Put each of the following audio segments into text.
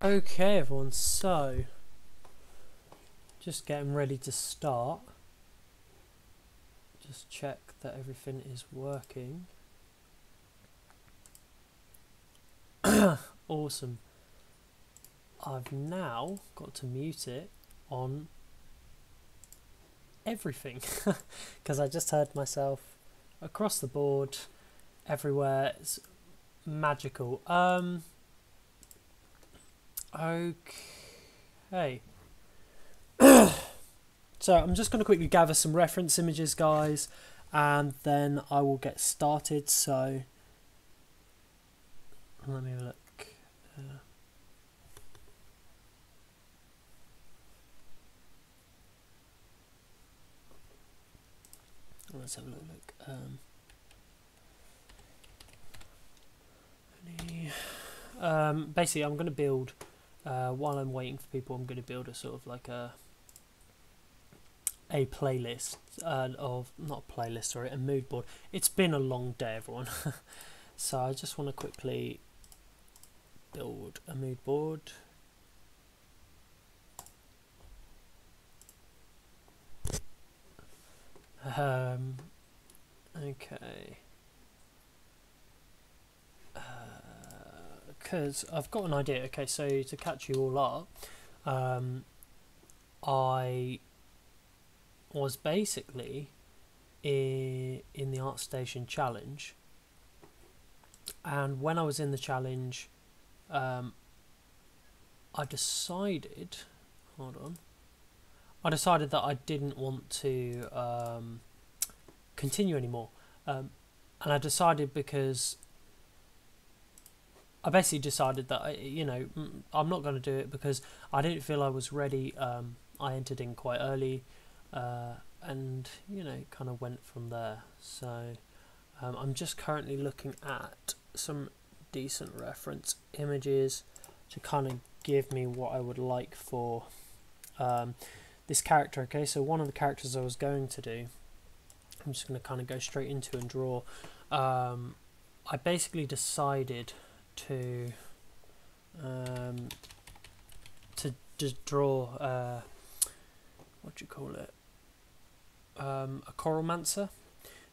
Okay, everyone, so just getting ready to start. Just check that everything is working. awesome. I've now got to mute it on everything because I just heard myself across the board, everywhere. It's magical. Um, Okay. so I'm just going to quickly gather some reference images, guys, and then I will get started. So let me have a look. Uh, let's have a look. look. Um, um, basically, I'm going to build uh, while I'm waiting for people, I'm going to build a sort of like a a playlist uh, of not a playlist, sorry, a mood board. It's been a long day, everyone, so I just want to quickly build a mood board. Um, okay. Because I've got an idea. Okay, so to catch you all up, um, I was basically in, in the ArtStation challenge, and when I was in the challenge, um, I decided. Hold on. I decided that I didn't want to um, continue anymore, um, and I decided because I basically decided that I, you know I'm not going to do it because I didn't feel I was ready. Um, I entered in quite early, uh, and you know kind of went from there. So um, I'm just currently looking at some decent reference images to kind of give me what I would like for um, this character. Okay, so one of the characters I was going to do, I'm just going to kind of go straight into and draw. Um, I basically decided to um, to just draw uh, what do you call it um, a Coralmancer.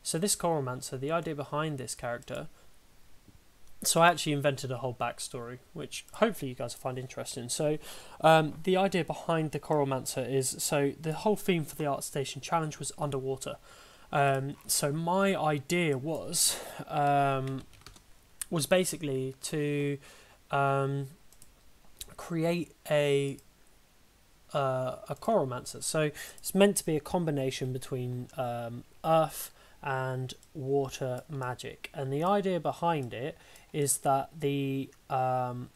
So this Coralmancer, the idea behind this character. So I actually invented a whole backstory, which hopefully you guys will find interesting. So um, the idea behind the Coralmancer is so the whole theme for the ArtStation challenge was underwater. Um, so my idea was um, was basically to um, create a uh, a Coralmancer. So it's meant to be a combination between um, earth and water magic, and the idea behind it is that the um,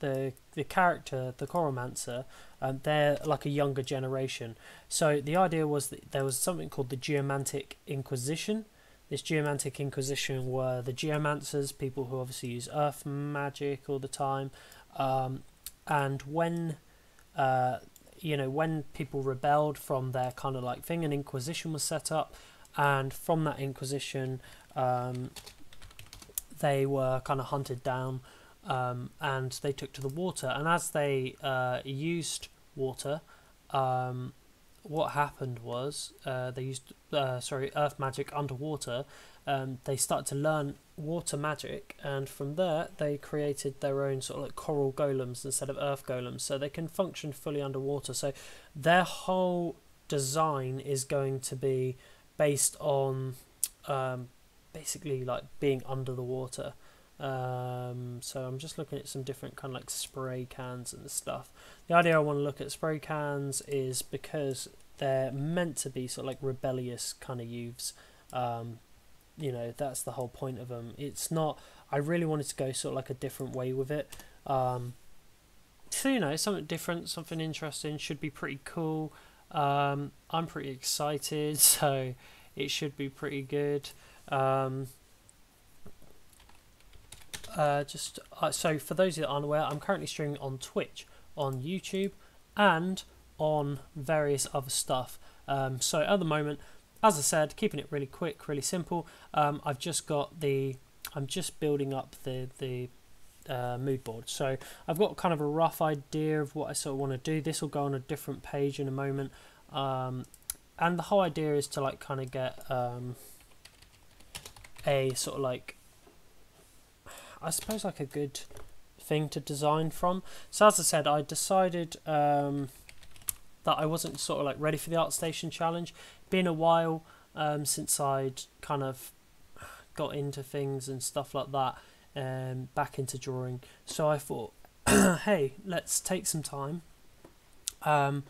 the the character, the Coralmancer, um, they're like a younger generation. So the idea was that there was something called the Geomantic Inquisition, this Geomantic Inquisition were the Geomancers, people who obviously use earth magic all the time. Um, and when, uh, you know, when people rebelled from their kind of like thing, an Inquisition was set up. And from that Inquisition, um, they were kind of hunted down um, and they took to the water. And as they uh, used water, um, what happened was uh, they used uh, sorry earth magic underwater. Um, they started to learn water magic, and from there they created their own sort of like coral golems instead of earth golems, so they can function fully underwater. So their whole design is going to be based on um, basically like being under the water. Um, so I'm just looking at some different kind of like spray cans and stuff. The idea I want to look at spray cans is because they're meant to be sort of like rebellious kind of youths. Um, you know, that's the whole point of them. It's not. I really wanted to go sort of like a different way with it. Um, so you know, something different, something interesting should be pretty cool. Um, I'm pretty excited, so it should be pretty good. Um, uh, just uh, so for those that aren't aware, I'm currently streaming on Twitch, on YouTube, and on various other stuff. Um, so at the moment, as I said, keeping it really quick, really simple. Um, I've just got the, I'm just building up the the uh, mood board. So I've got kind of a rough idea of what I sort of want to do. This will go on a different page in a moment. Um, and the whole idea is to like kind of get um, a sort of like I suppose like a good thing to design from. So as I said, I decided um, that I wasn't sort of like ready for the ArtStation challenge. Been a while um, since I'd kind of got into things and stuff like that, um, back into drawing. So I thought, hey, let's take some time, um,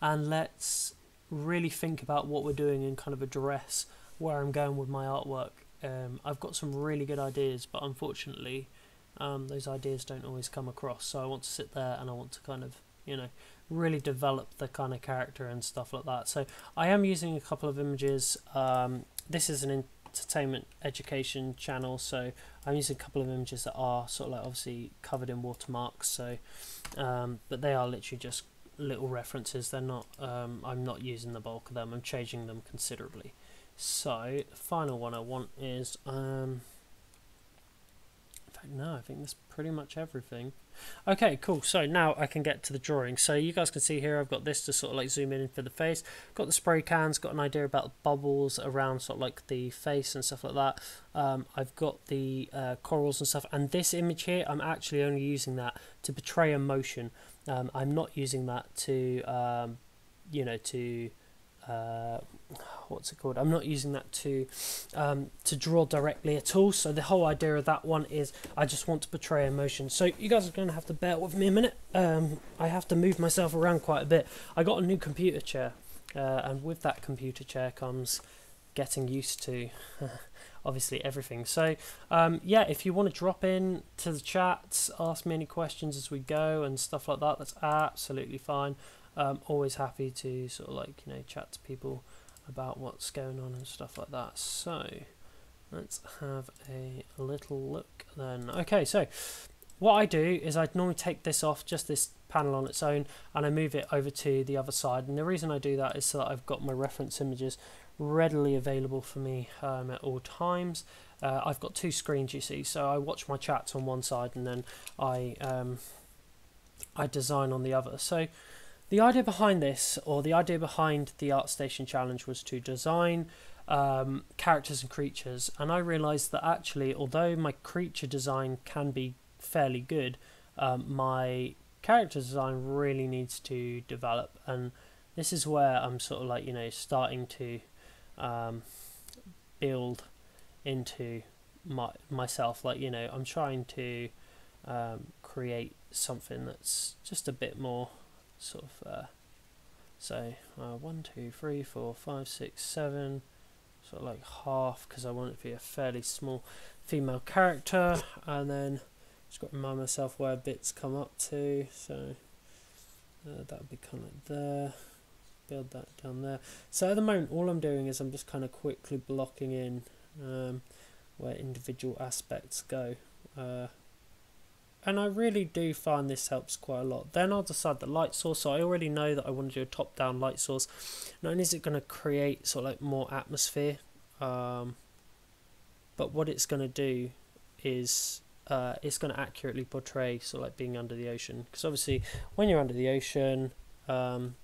and let's really think about what we're doing and kind of address where I'm going with my artwork. Um, I've got some really good ideas, but unfortunately, um, those ideas don't always come across. So I want to sit there and I want to kind of, you know, really develop the kind of character and stuff like that. So I am using a couple of images. Um, this is an entertainment education channel, so I'm using a couple of images that are sort of like obviously covered in watermarks. So, um, but they are literally just little references. They're not. Um, I'm not using the bulk of them. I'm changing them considerably. So, the final one I want is. Um, in fact, no, I think that's pretty much everything. Okay, cool. So now I can get to the drawing. So you guys can see here I've got this to sort of like zoom in for the face. Got the spray cans, got an idea about the bubbles around sort of like the face and stuff like that. Um, I've got the uh, corals and stuff. And this image here, I'm actually only using that to portray emotion. Um, I'm not using that to, um, you know, to uh, what's it called? I'm not using that to um, to draw directly at all. So the whole idea of that one is I just want to portray emotion. So you guys are going to have to bear with me a minute. Um, I have to move myself around quite a bit. I got a new computer chair, uh, and with that computer chair comes getting used to. obviously everything so um, yeah if you want to drop in to the chat ask me any questions as we go and stuff like that that's absolutely fine um, always happy to sort of like you know chat to people about what's going on and stuff like that. So let's have a little look then. Okay, so what I do is I'd normally take this off, just this panel on its own, and I move it over to the other side. And the reason I do that is so that I've got my reference images readily available for me um, at all times. Uh, I've got two screens, you see, so I watch my chats on one side and then I um, I design on the other. So the idea behind this, or the idea behind the ArtStation challenge, was to design um, characters and creatures, and I realised that actually, although my creature design can be fairly good, um, my character design really needs to develop, and this is where I'm sort of like you know starting to um, build into my myself. Like you know, I'm trying to um, create something that's just a bit more sort of uh, so uh, one two three four five six seven sort of like half because I want it to be a fairly small female character. And then just got to remind myself where bits come up to. So uh, that would be kind of there. Build that down there. So at the moment all I'm doing is I'm just kind of quickly blocking in um, where individual aspects go. Uh, and I really do find this helps quite a lot. Then I'll decide the light source. So I already know that I want to do a top-down light source. Not only is it going to create sort of like more atmosphere, um, but what it's going to do is uh, it's going to accurately portray sort of like being under the ocean. Because obviously, when you're under the ocean, um,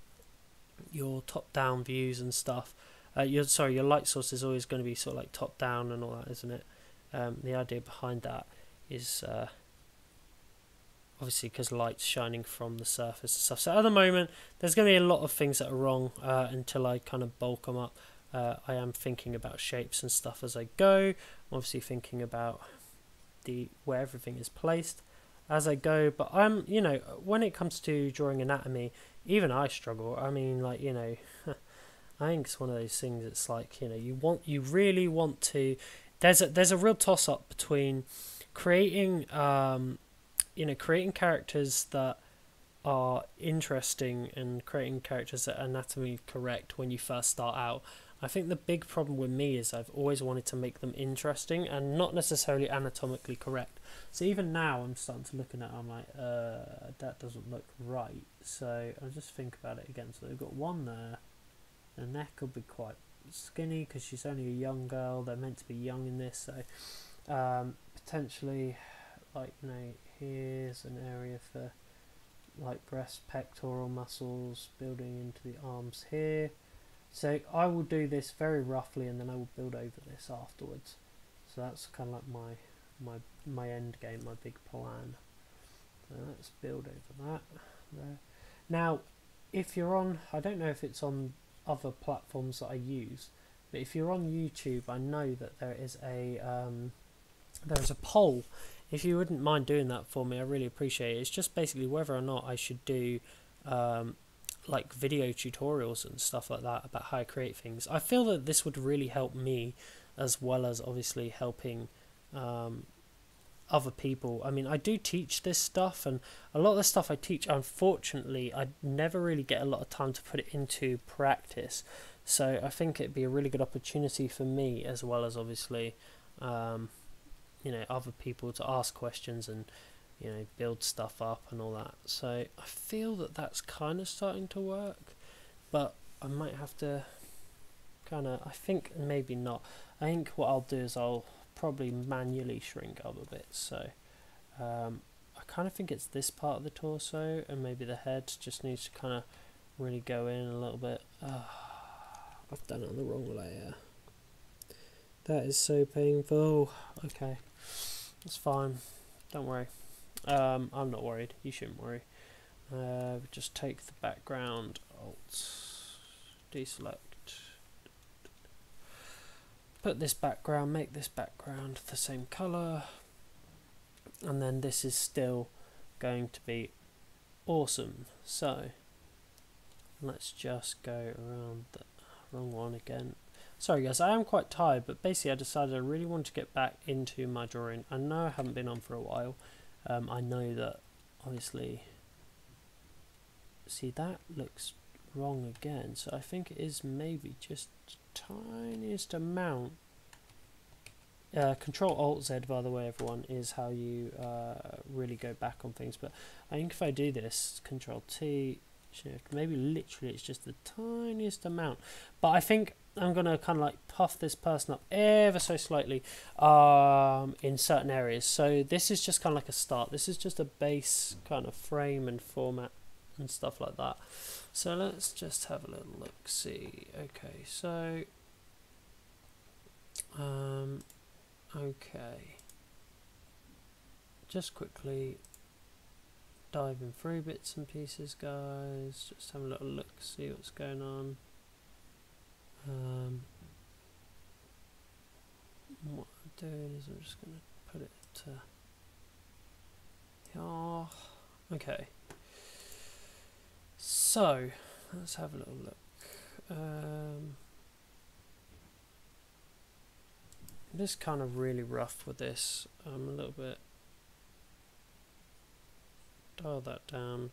your top-down views and stuff. Uh, your sorry, your light source is always going to be sort of like top-down and all that, isn't it? Um, the idea behind that is. Uh, obviously because light's shining from the surface and stuff. So at the moment, there's going to be a lot of things that are wrong uh, until I kind of bulk them up. Uh, I am thinking about shapes and stuff as I go. I'm obviously thinking about the where everything is placed as I go. But I'm, you know, when it comes to drawing anatomy, even I struggle. I mean, like you know, I think it's one of those things. It's like you know, you want, you really want to. There's a there's a real toss up between creating um, you know creating characters that are interesting and creating characters that are anatomically correct when you first start out. I think the big problem with me is I've always wanted to make them interesting and not necessarily anatomically correct. So even now I'm starting to look at it, I'm like, uh, that doesn't look right. So I'll just think about it again. So they've got one there. The neck will be quite skinny because she's only a young girl. They're meant to be young in this, so um, potentially like you know here's an area for like breast pectoral muscles building into the arms here. So I will do this very roughly and then I will build over this afterwards. So that's kind of like my my my end game my big plan. So let's build over that there. Now if you're on I don't know if it's on other platforms that I use but if you're on YouTube I know that there is a um, there's a poll if you wouldn't mind doing that for me, I really appreciate it. It's just basically whether or not I should do um, like video tutorials and stuff like that about how I create things. I feel that this would really help me as well as obviously helping um, other people. I mean, I do teach this stuff, and a lot of the stuff I teach, unfortunately, I never really get a lot of time to put it into practice. So I think it'd be a really good opportunity for me as well as obviously. Um, you know other people to ask questions and you know build stuff up and all that. So I feel that that's kind of starting to work, but I might have to kind of. I think maybe not. I think what I'll do is I'll probably manually shrink up a bit. So um, I kind of think it's this part of the torso and maybe the head just needs to kind of really go in a little bit. Oh, I've done it on the wrong layer. That is so painful. Okay. It's fine. Don't worry. Um, I'm not worried. You shouldn't worry. Uh, just take the background. Alt. Deselect. Put this background. Make this background the same color. And then this is still going to be awesome. So let's just go around the wrong one again. Sorry guys, I am quite tired, but basically I decided I really want to get back into my drawing. I know I haven't been on for a while. Um, I know that obviously, see that looks wrong again. So I think it is maybe just tiniest amount. Uh, Control Alt Z, by the way, everyone, is how you uh, really go back on things. But I think if I do this, Control T, shift, maybe literally it's just the tiniest amount. But I think I'm going to kind of like puff this person up ever so slightly um, in certain areas. So this is just kind of like a start. This is just a base kind of frame and format and stuff like that. So let's just have a little look, see. Okay, so, um, okay. Just quickly diving through bits and pieces, guys. Just have a little look, see what's going on. Um, what I'm doing is I'm just going to put it to. Okay. So let's have a little look. Um, just kind of really rough with this. I'm a little bit dial that down.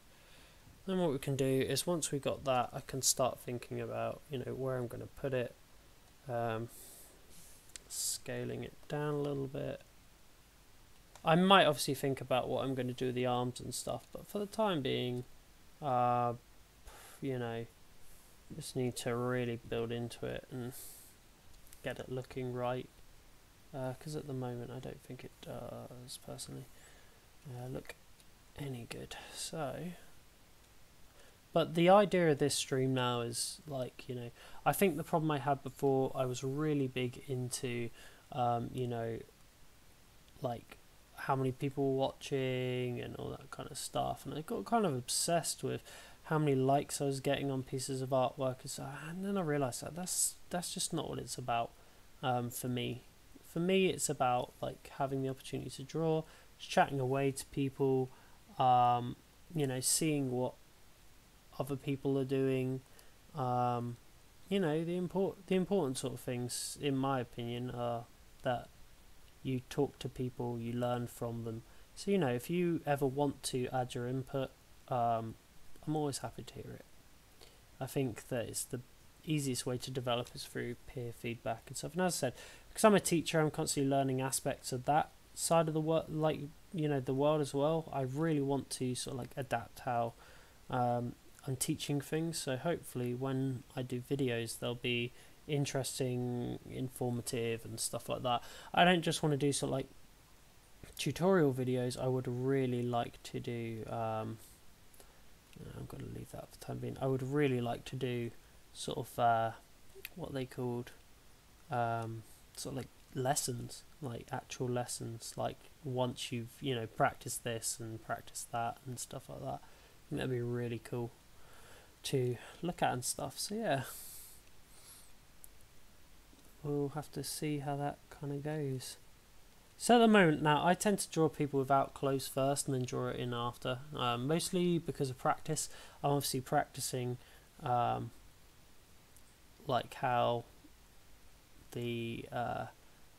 Then what we can do is once we've got that, I can start thinking about you know where I'm going to put it, um, scaling it down a little bit. I might obviously think about what I'm going to do with the arms and stuff, but for the time being, uh, you know, just need to really build into it and get it looking right. Because uh, at the moment, I don't think it does personally uh, look any good. So but the idea of this stream now is like, you know, I think the problem I had before, I was really big into, um, you know, like how many people were watching and all that kind of stuff. And I got kind of obsessed with how many likes I was getting on pieces of artwork and so and then I realized that that's that's just not what it's about um, for me. For me, it's about like having the opportunity to draw, chatting away to people, um, you know, seeing what other people are doing. Um, you know, the import the important sort of things, in my opinion, are that you talk to people, you learn from them. So you know, if you ever want to add your input, um, I'm always happy to hear it. I think that it's the easiest way to develop is through peer feedback and stuff. And as I said, because I'm a teacher, I'm constantly learning aspects of that side of the world, like you know, the world as well. I really want to sort of like adapt how um, and teaching things. So hopefully, when I do videos, they'll be interesting, informative, and stuff like that. I don't just want to do sort of like tutorial videos, I would really like to do. Um, I'm going to leave that for the time being. I would really like to do sort of uh, what they called um, sort of like lessons, like actual lessons. Like once you've you know practiced this and practiced that and stuff like that. That'd be really cool to look at and stuff. So yeah, we'll have to see how that kind of goes. So at the moment now, I tend to draw people without clothes first and then draw it in after. Um, mostly because of practice. I'm obviously practicing um, like how the uh,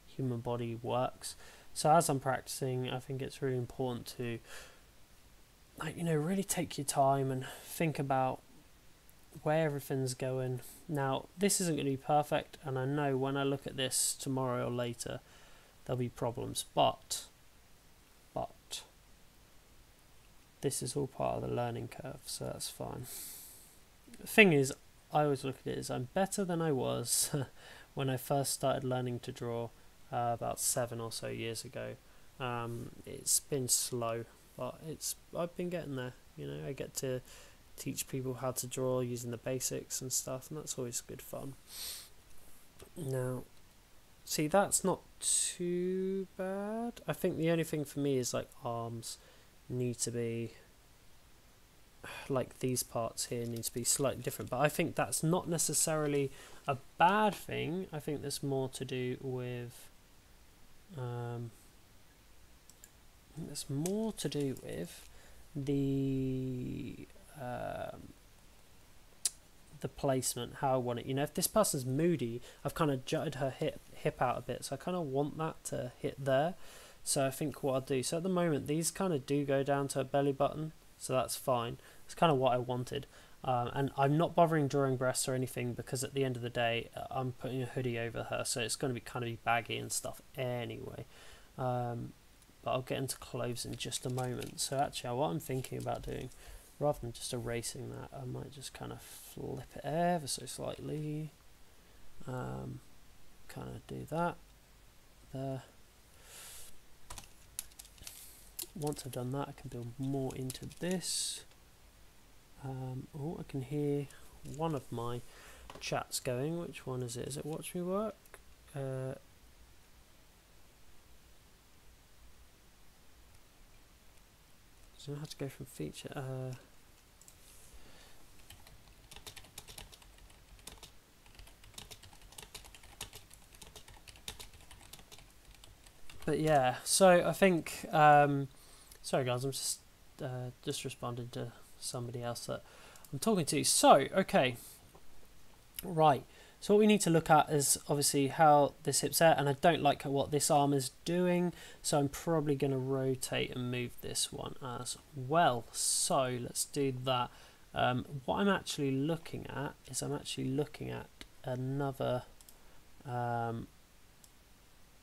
human body works. So as I'm practicing, I think it's really important to, like you know, really take your time and think about where everything's going. Now, this isn't going to be perfect, and I know when I look at this tomorrow or later, there'll be problems. But, but, this is all part of the learning curve, so that's fine. The thing is, I always look at it as I'm better than I was when I first started learning to draw uh, about seven or so years ago. Um, it's been slow, but it's I've been getting there. You know, I get to teach people how to draw using the basics and stuff, and that's always good fun. Now, see, that's not too bad. I think the only thing for me is like arms need to be like these parts here need to be slightly different, but I think that's not necessarily a bad thing. I think there's more to do with um, there's more to do with the um, the placement, how I want it. You know, if this person's moody, I've kind of jutted her hip hip out a bit, so I kind of want that to hit there. So I think what I'll do. So at the moment, these kind of do go down to a belly button, so that's fine. It's kind of what I wanted. Um, and I'm not bothering drawing breasts or anything because at the end of the day, uh, I'm putting a hoodie over her, so it's going to be kind of baggy and stuff anyway. Um, but I'll get into clothes in just a moment. So actually, what I'm thinking about doing rather than just erasing that I might just kind of flip it ever so slightly. Um, kind of do that there. Once I've done that I can build more into this. Um, oh I can hear one of my chats going. Which one is it? Is it watch me work? Uh, so I have to go from feature uh, but yeah, so I think. Um, sorry, guys, I'm just uh, just responding to somebody else that I'm talking to. So, okay, right. So what we need to look at is obviously how this hip's out, and I don't like what this arm is doing, so I'm probably going to rotate and move this one as well. So let's do that. Um, what I'm actually looking at is I'm actually looking at another um,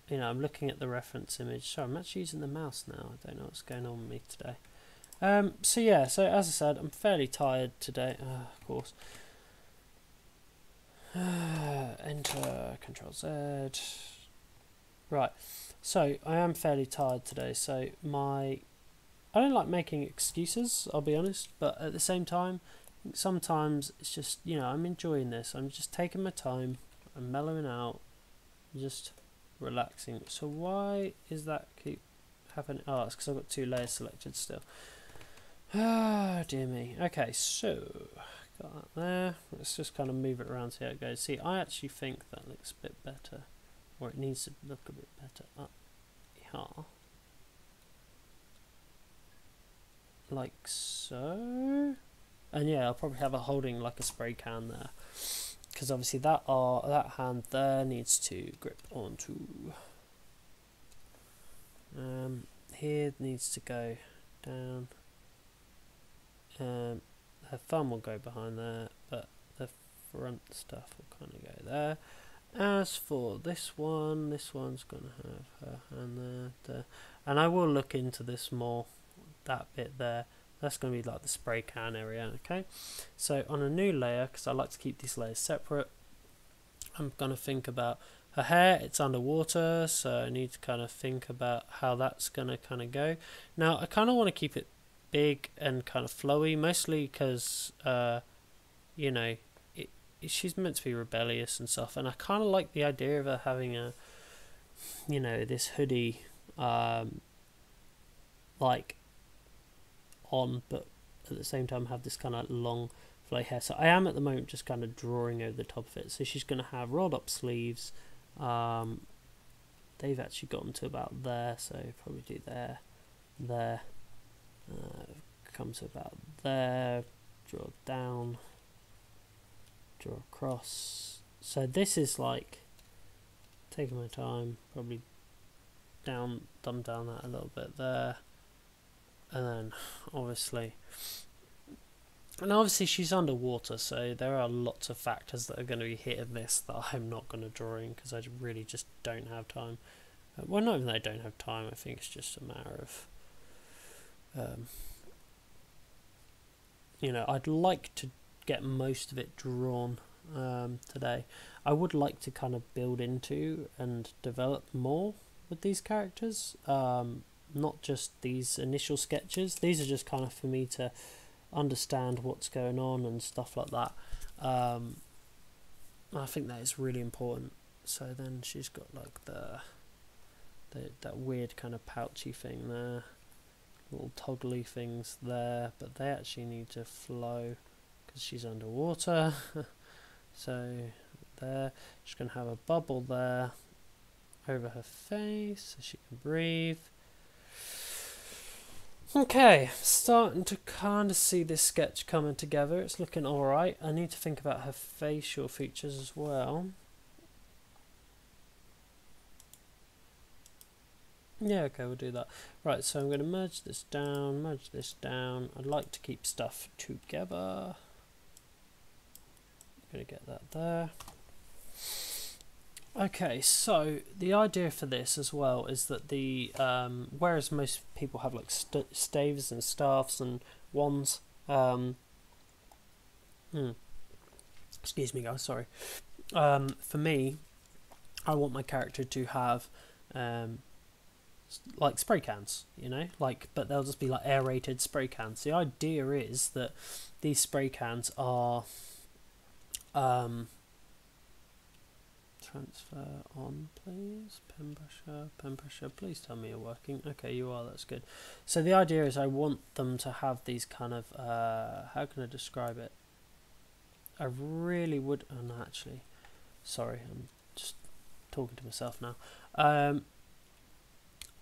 you know, I'm looking at the reference image. So I'm actually using the mouse now. I don't know what's going on with me today. Um, so yeah, so as I said, I'm fairly tired today. Uh, of course. Uh, enter Control Z. Right. So I am fairly tired today. So my, I don't like making excuses. I'll be honest, but at the same time, sometimes it's just you know I'm enjoying this. I'm just taking my time. I'm mellowing out. Just relaxing. So why is that keep happening? Oh, because I've got two layers selected still. Ah, dear me. Okay, so got that there. Let's just kind of move it around, see how it goes. See, I actually think that looks a bit better, or it needs to look a bit better up here. Like so. And yeah, I'll probably have a holding like a spray can there because obviously that are that hand there needs to grip onto. Um, here needs to go down. Um, her thumb will go behind there but the front stuff will kind of go there. As for this one this one's gonna have her hand there, there. And I will look into this more that bit there that's going to be like the spray can area okay so on a new layer because I like to keep these layers separate I'm going to think about her hair, it's underwater, so I need to kind of think about how that's going to kind of go. Now, I kind of want to keep it big and kind of flowy, mostly because, uh, you know, it, she's meant to be rebellious and stuff, and I kind of like the idea of her having a, you know, this hoodie, um, like, on, but at the same time have this kind of long flowy hair. So I am at the moment just kind of drawing over the top of it. So she's going to have rolled up sleeves. Um, they've actually gotten to about there, so probably do there, there. Uh, come to about there. Draw down. Draw across. So this is like taking my time, probably down, dumb down that a little bit there, and then obviously and obviously she's underwater, so there are lots of factors that are going to be hit hitting this that I'm not going to draw in because I really just don't have time. Uh, well, not even that I don't have time. I think it's just a matter of, um, you know, I'd like to get most of it drawn um, today. I would like to kind of build into and develop more with these characters, um, not just these initial sketches. These are just kind of for me to understand what's going on and stuff like that. Um, I think that is really important. So then she's got like the, the that weird kind of pouchy thing there, little toggly things there, but they actually need to flow because she's underwater. so there, she's gonna have a bubble there over her face so she can breathe. Okay, starting to kind of see this sketch coming together. It's looking alright. I need to think about her facial features as well. Yeah, okay, we'll do that. Right, so I'm going to merge this down, merge this down. I'd like to keep stuff together. I'm going to get that there. Okay, so the idea for this as well is that the um, whereas most people have like st staves and staffs and wands. Um, hmm, excuse me, guys. Sorry. Um, for me, I want my character to have um, like spray cans, you know, like but they'll just be like aerated spray cans. The idea is that these spray cans are um, transfer on, please. Pen pressure, pen pressure. Please tell me you're working. Okay, you are. That's good. So the idea is I want them to have these kind of, uh, how can I describe it? I really would, and actually, sorry, I'm just talking to myself now. Um,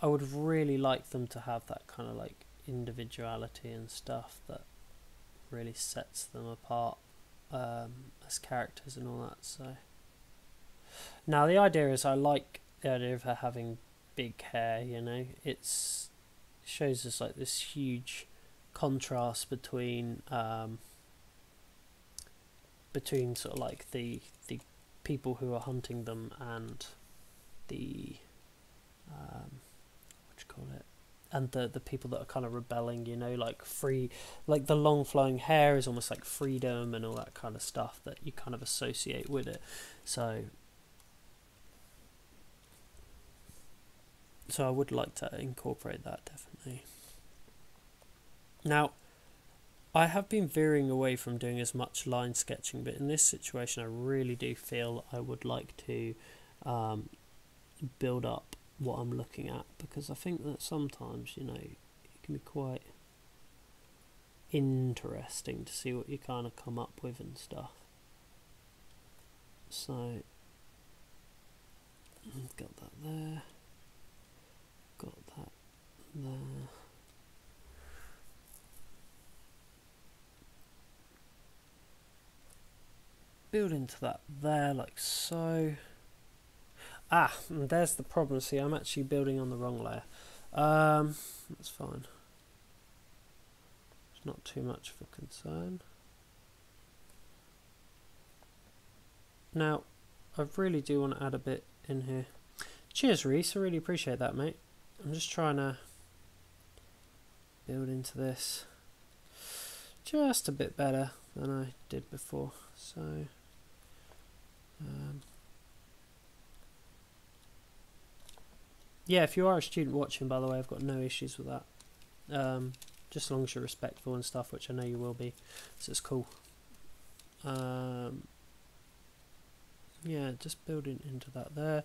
I would really like them to have that kind of like individuality and stuff that really sets them apart um, as characters and all that. So. Now the idea is I like the idea of her having big hair. You know, it's shows us like this huge contrast between um, between sort of like the the people who are hunting them and the um, what you call it? And the the people that are kind of rebelling you know? Like free like the long flowing hair is almost like freedom and all that kind of stuff that you kind of associate with it. So so I would like to incorporate that definitely. Now, I have been veering away from doing as much line sketching, but in this situation, I really do feel I would like to um, build up what I'm looking at because I think that sometimes, you know, it can be quite interesting to see what you kind of come up with and stuff. So, I've got that there there. Build into that there like so. Ah, and there's the problem. See, I'm actually building on the wrong layer. Um, that's fine. It's not too much of a concern. Now, I really do want to add a bit in here. Cheers, Reese. I really appreciate that, mate. I'm just trying to build into this just a bit better than I did before. So, um, yeah, if you are a student watching, by the way, I've got no issues with that. Um, just as long as you're respectful and stuff, which I know you will be, so it's cool. Um, yeah, just building into that there.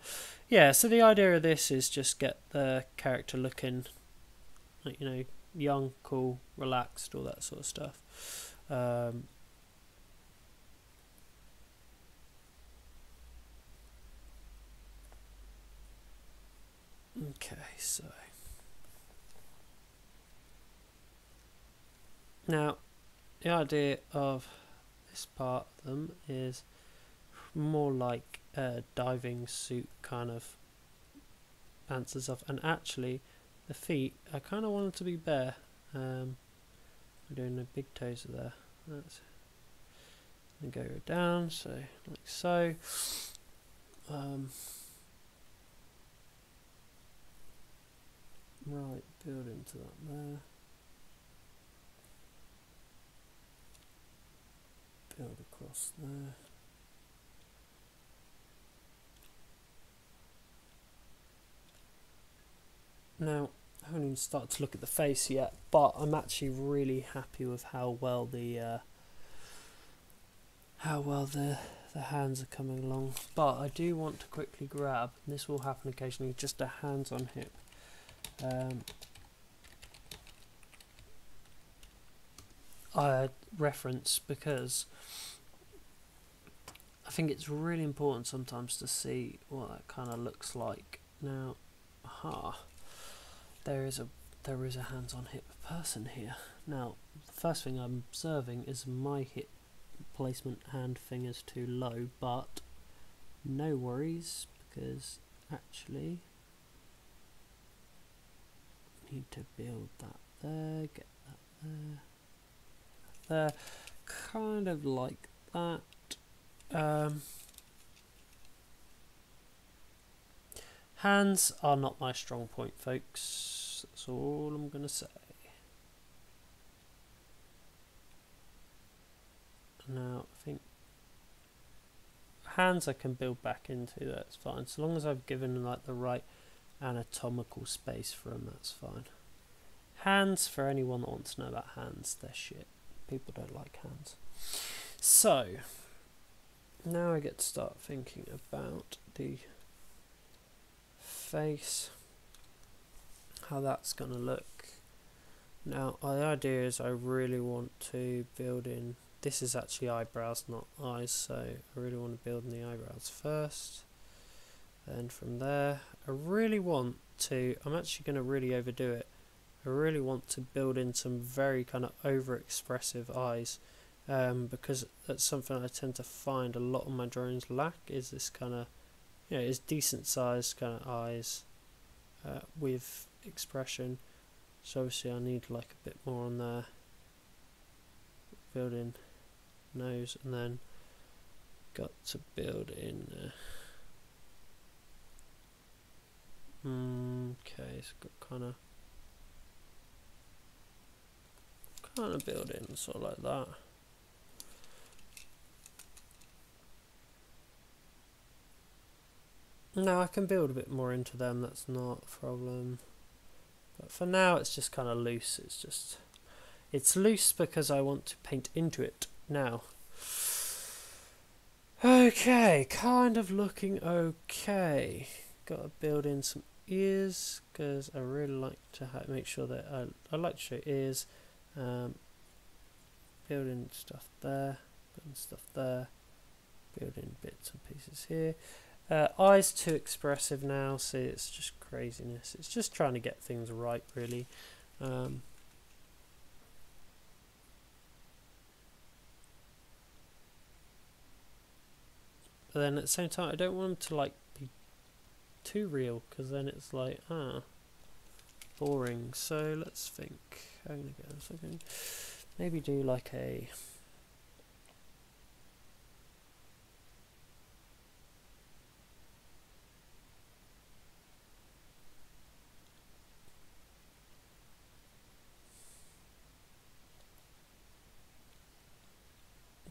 Yeah, so the idea of this is just get the character looking, like, you know, young, cool, relaxed, all that sort of stuff. Um, okay, so now the idea of this part of them is more like a diving suit kind of answers off and actually the feet I kind of want them to be bare. Um, we're doing the big toes there. That's and go down so like so. Um, right build into that there. Build across there Now, I haven't even started to look at the face yet, but I'm actually really happy with how well the uh, how well the the hands are coming along. But I do want to quickly grab, and this will happen occasionally, just a hands on hip. Um, I reference because I think it's really important sometimes to see what that kind of looks like. Now, aha there is a there is a hands-on hip person here. Now, the first thing I'm observing is my hip placement hand fingers too low, but no worries because actually need to build that there, get that there, there, kind of like that. Um, hands are not my strong point, folks. That's all I'm going to say. Now, I think hands I can build back into, that's fine. So long as I've given like the right anatomical space for them, that's fine. Hands, for anyone that wants to know about hands, they're shit. People don't like hands. So, now I get to start thinking about the face how that's going to look. Now, the idea is I really want to build in, this is actually eyebrows, not eyes, so I really want to build in the eyebrows first. Then from there, I really want to, I'm actually going to really overdo it. I really want to build in some very kind of over-expressive eyes um, because that's something I tend to find a lot of my drawings lack is this kind of, you know, is decent sized kind of eyes uh, with expression. So obviously I need like a bit more on there. Building nose and then got to build in uh, okay it's got kind of kind of build in sort of like that now I can build a bit more into them that's not a problem but for now it's just kind of loose. It's just, it's loose because I want to paint into it now. Okay, kind of looking okay. Got to build in some ears because I really like to make sure that I, I like to show ears. Um, building stuff there, building stuff there, building bits and pieces here. Uh, eyes too expressive now, see it's just craziness. It's just trying to get things right, really. Um, but then at the same time, I don't want them to like be too real, because then it's like, ah, boring. So let's think. I'm gonna go. So maybe do like a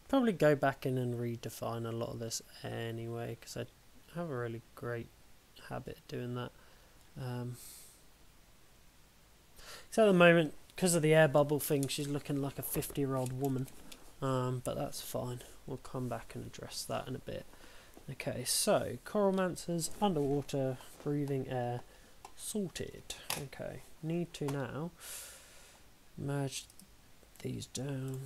probably go back in and redefine a lot of this anyway because I have a really great habit of doing that. Um, so at the moment, because of the air bubble thing, she's looking like a 50 year old woman. Um, but that's fine. We'll come back and address that in a bit. Okay, so Coralmancers, underwater, breathing air, sorted. Okay, need to now merge these down.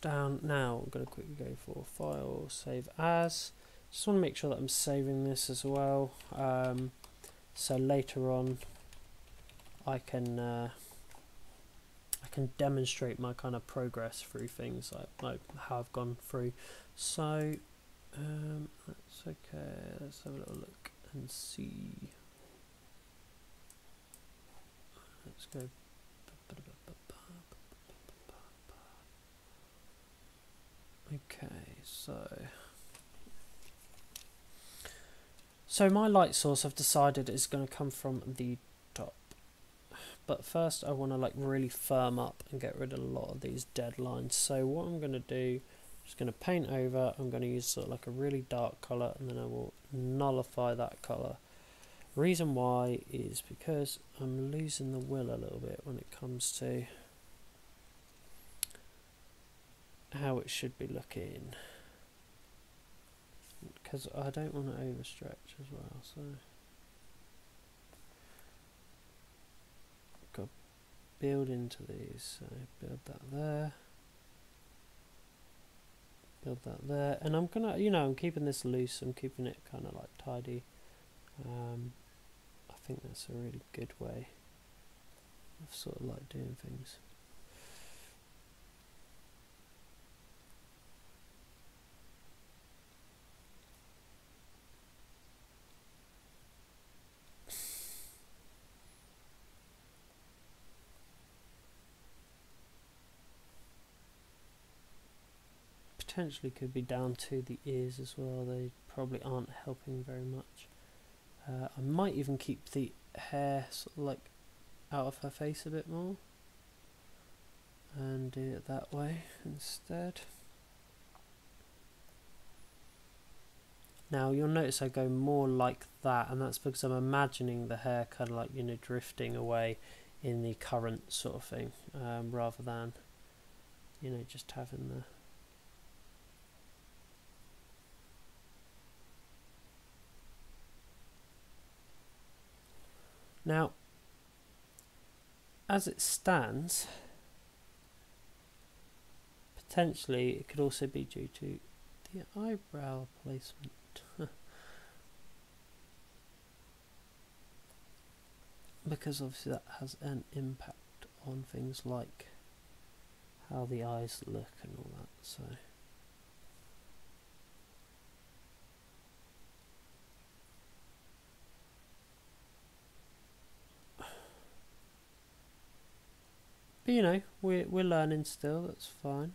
Down. Now I'm going to quickly go for file, save as. Just want to make sure that I'm saving this as well. Um, so later on I can uh, I can demonstrate my kind of progress through things like, like how I've gone through. So um, that's okay. Let's have a little look and see. Let's go. Okay, so. So my light source I've decided is going to come from the top. but first I want to like really firm up and get rid of a lot of these dead lines so what I'm going to do I'm just going to paint over. I'm going to use sort of like a really dark colour and then I will nullify that colour reason why is because I'm losing the will a little bit when it comes to how it should be looking because I don't want to overstretch as well so build into these. So build that there. Build that there. And I'm gonna, you know, I'm keeping this loose. I'm keeping it kind of like tidy. Um, I think that's a really good way of sort of like doing things. Potentially could be down to the ears as well. They probably aren't helping very much. Uh, I might even keep the hair sort of like out of her face a bit more and do it that way instead. Now you'll notice I go more like that and that's because I'm imagining the hair kind of like you know drifting away in the current sort of thing um, rather than you know just having the Now, as it stands, potentially it could also be due to the eyebrow placement. because obviously that has an impact on things like how the eyes look and all that, so... But you know, we're we're learning still. That's fine.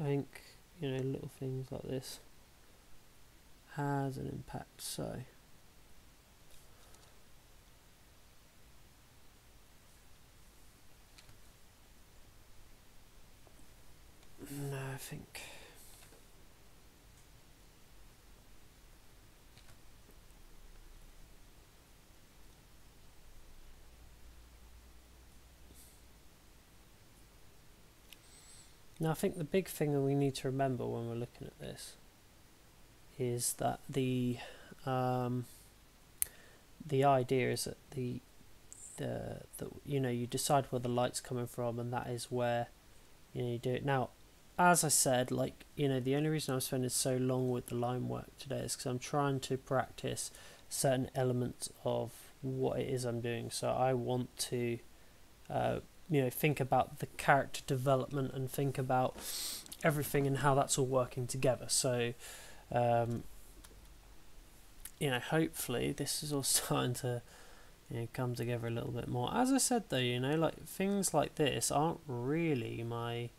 I think you know little things like this has an impact. So. No, I think. Now I think the big thing that we need to remember when we're looking at this is that the um, the idea is that the the, the you know you decide where the light's coming from and that is where you know you do it. Now as I said like you know the only reason I'm spending so long with the line work today is because I'm trying to practice certain elements of what it is I'm doing. So I want to uh, you know think about the character development and think about everything and how that's all working together. So um, you know hopefully this is all starting to you know, come together a little bit more. As i said though you know like things like this aren't really my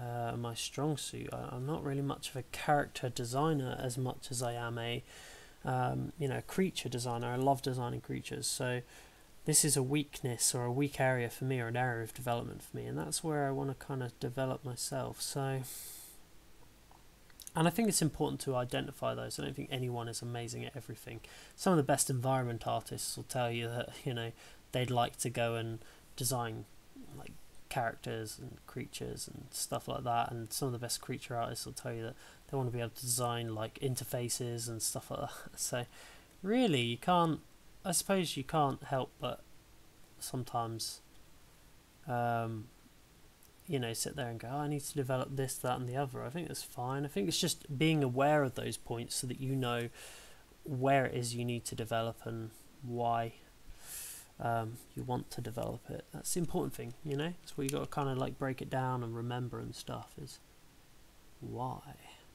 uh, my strong suit. I, i'm not really much of a character designer as much as i am a um, you know creature designer. I love designing creatures. So this is a weakness or a weak area for me or an area of development for me and that's where I want to kind of develop myself. So and I think it's important to identify those. I don't think anyone is amazing at everything. Some of the best environment artists will tell you that you know they'd like to go and design like characters and creatures and stuff like that and some of the best creature artists will tell you that they want to be able to design like interfaces and stuff like that. So really you can't I suppose you can't help but sometimes, um, you know, sit there and go, oh, I need to develop this, that, and the other. I think that's fine. I think it's just being aware of those points so that you know where it is you need to develop and why um, you want to develop it. That's the important thing, you know. That's where you got to kind of like break it down and remember and stuff. Is why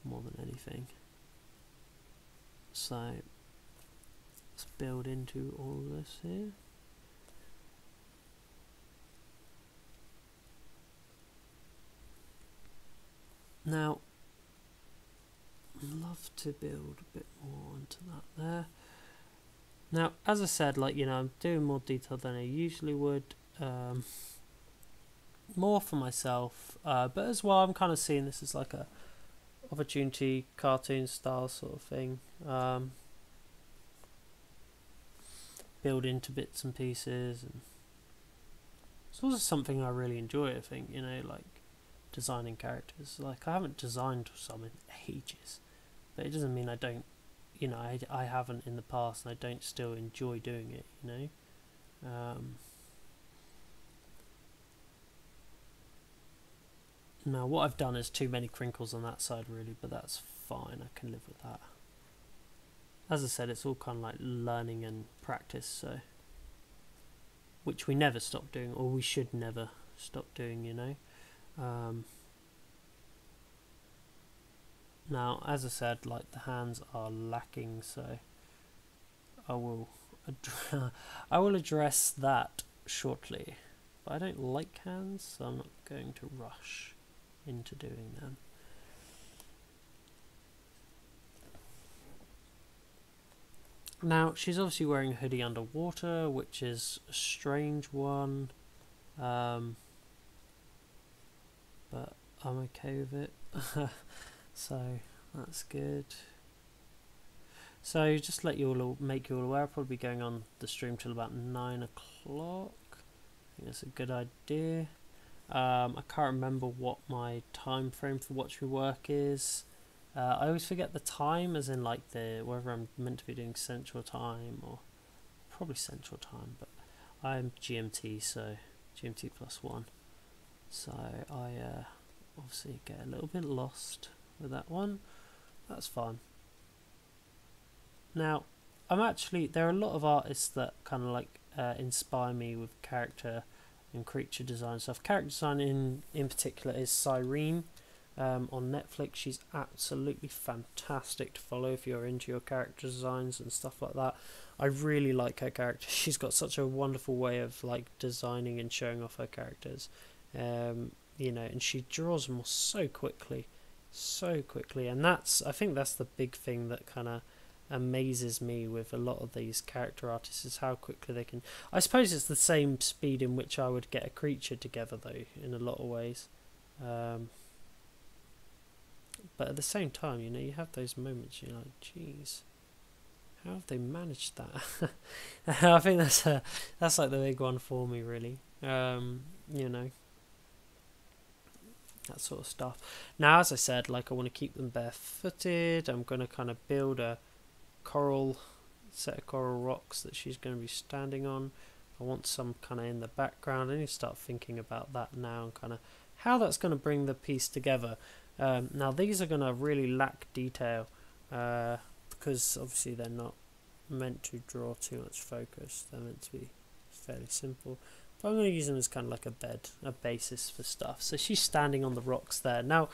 more than anything. So let's build into all this here. Now, love to build a bit more into that there. Now, as I said, like, you know, I'm doing more detail than I usually would. Um, more for myself, uh, but as well, I'm kind of seeing this as like a opportunity cartoon style sort of thing. Um, build into bits and pieces and it's also something I really enjoy I think you know like designing characters. Like I haven't designed some in ages but it doesn't mean I don't you know I, I haven't in the past and I don't still enjoy doing it you know? Um, now what I've done is too many crinkles on that side really but that's fine. I can live with that as I said, it's all kind of like learning and practice, so which we never stop doing, or we should never stop doing, you know. Um, now, as I said, like the hands are lacking, so I will I will address that shortly. But I don't like hands, so I'm not going to rush into doing them. Now, she's obviously wearing a hoodie underwater, which is a strange one. Um, but I'm okay with it. so, that's good. So, just let you all make you all aware, I'll probably be going on the stream till about 9 o'clock. I think that's a good idea. Um, I can't remember what my time frame for watch me work is. Uh, I always forget the time, as in like the whether I'm meant to be doing Central Time or probably Central Time, but I'm GMT, so GMT plus one. So I uh, obviously get a little bit lost with that one. That's fine. Now, I'm actually there are a lot of artists that kind of like uh, inspire me with character and creature design stuff. Character design in in particular is Cyrene um, on Netflix. She's absolutely fantastic to follow if you're into your character designs and stuff like that. I really like her character. She's got such a wonderful way of like designing and showing off her characters. Um, you know, and she draws them so quickly, so quickly, and that's I think that's the big thing that kind of amazes me with a lot of these character artists is how quickly they can. I suppose it's the same speed in which I would get a creature together though, in a lot of ways. Um, but at the same time, you know, you have those moments you're like, geez, how have they managed that? I think that's a, that's like the big one for me, really. Um, you know, that sort of stuff. Now, as I said, like I want to keep them barefooted. I'm going to kind of build a coral set of coral rocks that she's going to be standing on. I want some kind of in the background. I need to start thinking about that now and kind of how that's going to bring the piece together. Um, now these are going to really lack detail uh, because obviously they're not meant to draw too much focus. They're meant to be fairly simple. But I'm going to use them as kind of like a bed, a basis for stuff. So she's standing on the rocks there. Now,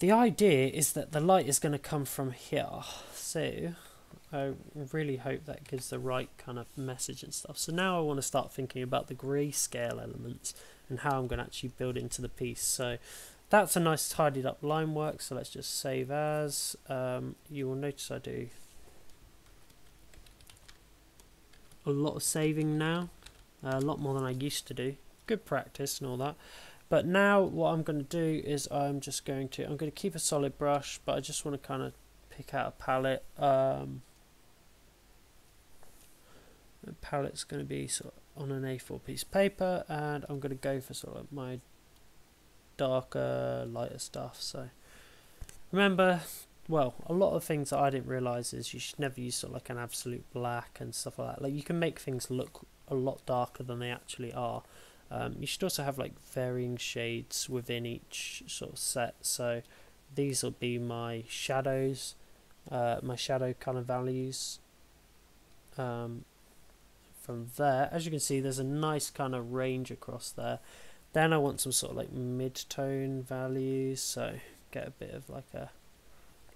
the idea is that the light is going to come from here. So I really hope that gives the right kind of message and stuff. So now I want to start thinking about the grayscale elements and how I'm going to actually build into the piece. So that's a nice tidied up line work so let's just save as um, you will notice I do a lot of saving now, a lot more than I used to do. Good practice and all that. But now what I'm going to do is I'm just going to, I'm going to keep a solid brush, but I just want to kind of pick out a palette. Um, the palette's going to be sort of on an A4 piece of paper and I'm going to go for sort of my darker, lighter stuff. So remember, well, a lot of things that I didn't realise is you should never use sort of like an absolute black and stuff like that. Like you can make things look a lot darker than they actually are. Um, you should also have like varying shades within each sort of set. So these will be my shadows, uh, my shadow kind of values. Um, from there, as you can see, there's a nice kind of range across there. Then I want some sort of like mid-tone values, so get a bit of like a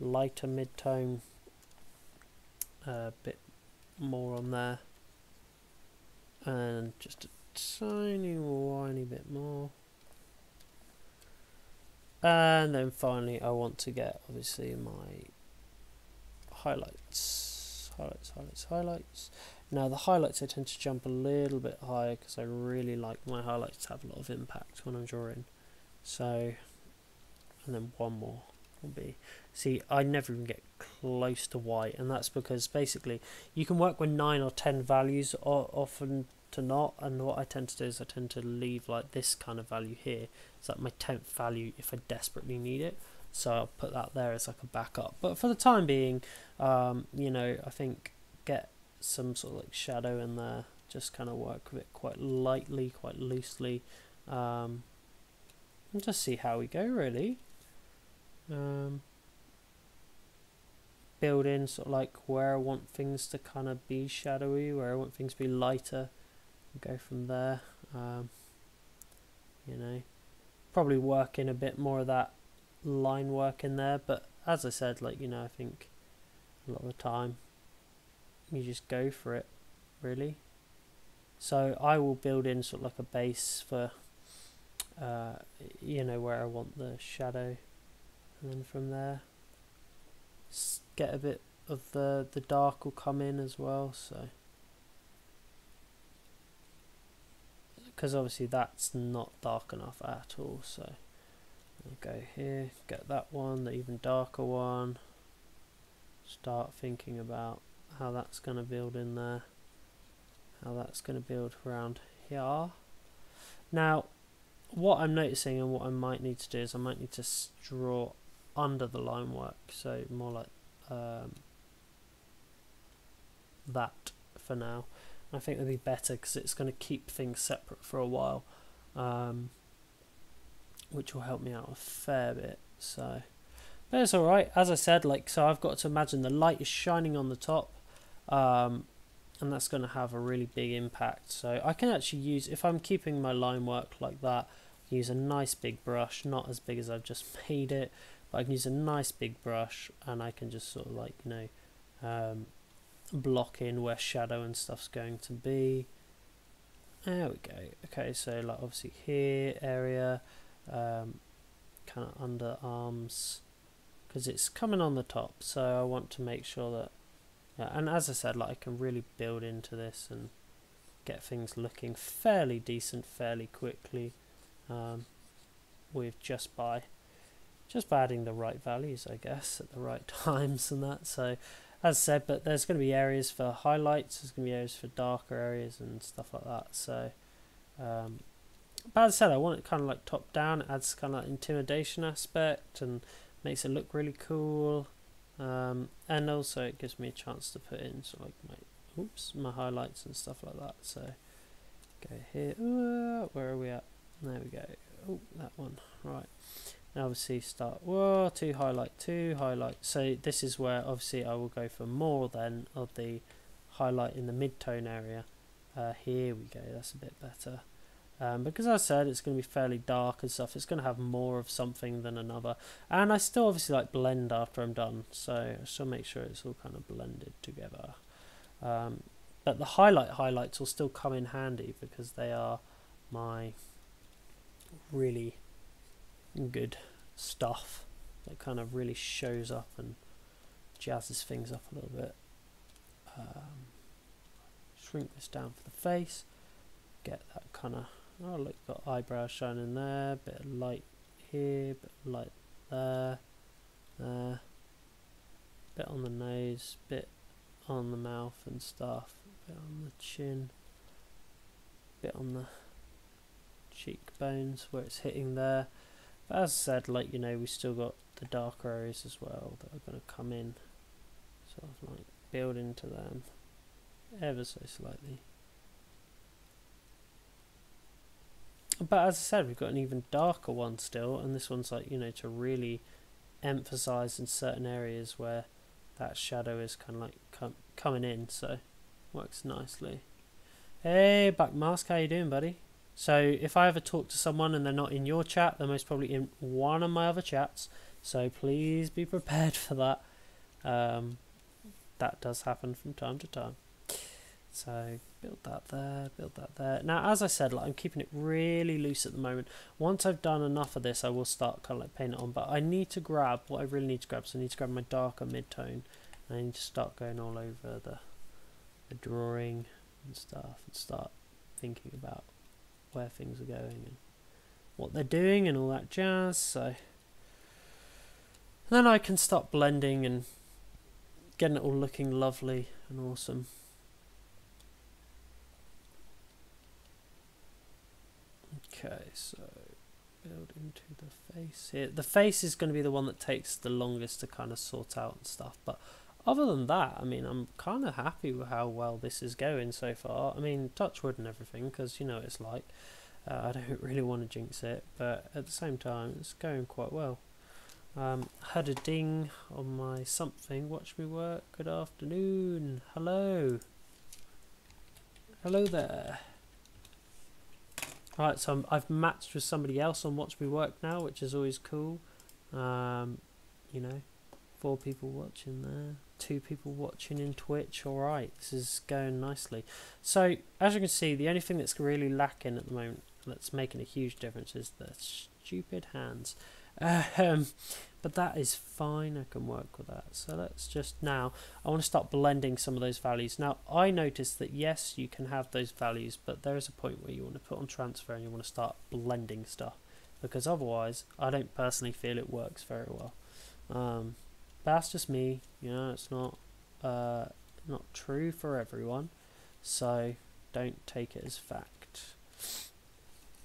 lighter mid-tone, a uh, bit more on there, and just a tiny, whiny bit more. And then finally I want to get obviously my highlights, highlights, highlights, highlights. Now the highlights I tend to jump a little bit higher because I really like my highlights to have a lot of impact when I'm drawing. So, and then one more will be, see I never even get close to white and that's because basically you can work with 9 or 10 values or often to not and what I tend to do is I tend to leave like this kind of value here. It's like my 10th value if I desperately need it. So I'll put that there as like a backup. But for the time being um, you know I think get some sort of like shadow in there just kind of work with it quite lightly quite loosely um, and just see how we go really. Um, build in sort of like where I want things to kind of be shadowy where I want things to be lighter go from there um, you know. Probably work in a bit more of that line work in there but as I said like you know I think a lot of the time you just go for it really. So I will build in sort of like a base for uh, you know where I want the shadow. And then from there get a bit of the the dark will come in as well so. Because obviously that's not dark enough at all so. I'll go here get that one the even darker one. Start thinking about how that's going to build in there, how that's going to build around here. Now, what I'm noticing and what I might need to do is I might need to draw under the line work, so more like um, that for now. I think it'd be better because it's going to keep things separate for a while, um, which will help me out a fair bit. So, but it's all right. As I said, like so, I've got to imagine the light is shining on the top, um, and that's going to have a really big impact. So I can actually use, if I'm keeping my line work like that, use a nice big brush, not as big as I've just made it, but I can use a nice big brush and I can just sort of like, you know, um, block in where shadow and stuff's going to be. There we go. Okay, so like obviously here area, um, kind of under arms, because it's coming on the top. So I want to make sure that yeah, and as I said, like I can really build into this and get things looking fairly decent fairly quickly um, with just by just by adding the right values I guess at the right times and that. So as I said but there's going to be areas for highlights there's going to be areas for darker areas and stuff like that. So um, but as I said I want it kind of like top down. It adds kind of intimidation aspect and makes it look really cool um, and also it gives me a chance to put in sort of like my oops my highlights and stuff like that. So go here. Ooh, where are we at? There we go. Oh that one. Right. Now obviously start. Whoa two highlight two highlight. So this is where obviously I will go for more then of the highlight in the mid-tone area. Uh, here we go. That's a bit better um, because I said, it's going to be fairly dark and stuff. It's going to have more of something than another. And I still obviously like blend after I'm done. So I still make sure it's all kind of blended together. Um, but the highlight highlights will still come in handy because they are my really good stuff that kind of really shows up and jazzes things up a little bit. Um, shrink this down for the face. Get that kind of, oh look, got eyebrows shining there, bit of light here, bit of light there, there, bit on the nose, bit on the mouth and stuff, bit on the chin, bit on the cheekbones where it's hitting there. But as I said, like, you know, we still got the darker areas as well that are going to come in, sort of like build into them ever so slightly. But as I said, we've got an even darker one still, and this one's like, you know, to really emphasize in certain areas where that shadow is kind of like com coming in, so works nicely. Hey, Back Mask, how you doing, buddy? So if I ever talk to someone and they're not in your chat, they're most probably in one of my other chats. So please be prepared for that. Um, that does happen from time to time. So build that there, build that there. Now, as I said, like I'm keeping it really loose at the moment. Once I've done enough of this, I will start kind of like painting it on. But I need to grab what I really need to grab. So I need to grab my darker mid-tone. And I need to start going all over the, the drawing and stuff and start thinking about where things are going and what they're doing and all that jazz. So then I can start blending and getting it all looking lovely and awesome. Okay, so build into the face here. The face is going to be the one that takes the longest to kind of sort out and stuff. But other than that, I mean, I'm kind of happy with how well this is going so far. I mean, touch wood and everything, because you know it's like. Uh, I don't really want to jinx it, but at the same time, it's going quite well. Um, had a ding on my something. Watch me work. Good afternoon. Hello. Hello there. Alright, so i have matched with somebody else on Watch Me Work now, which is always cool. Um, you know, four people watching there, two people watching in Twitch. Alright, this is going nicely. So, as you can see, the only thing that's really lacking at the moment, that's making a huge difference, is the stupid hands. Um, but that is fine, I can work with that. So let's just now, I want to start blending some of those values. Now I noticed that yes, you can have those values, but there is a point where you want to put on transfer and you want to start blending stuff. Because otherwise, I don't personally feel it works very well. Um, that's just me, you know, it's not, uh, not true for everyone. So don't take it as fact.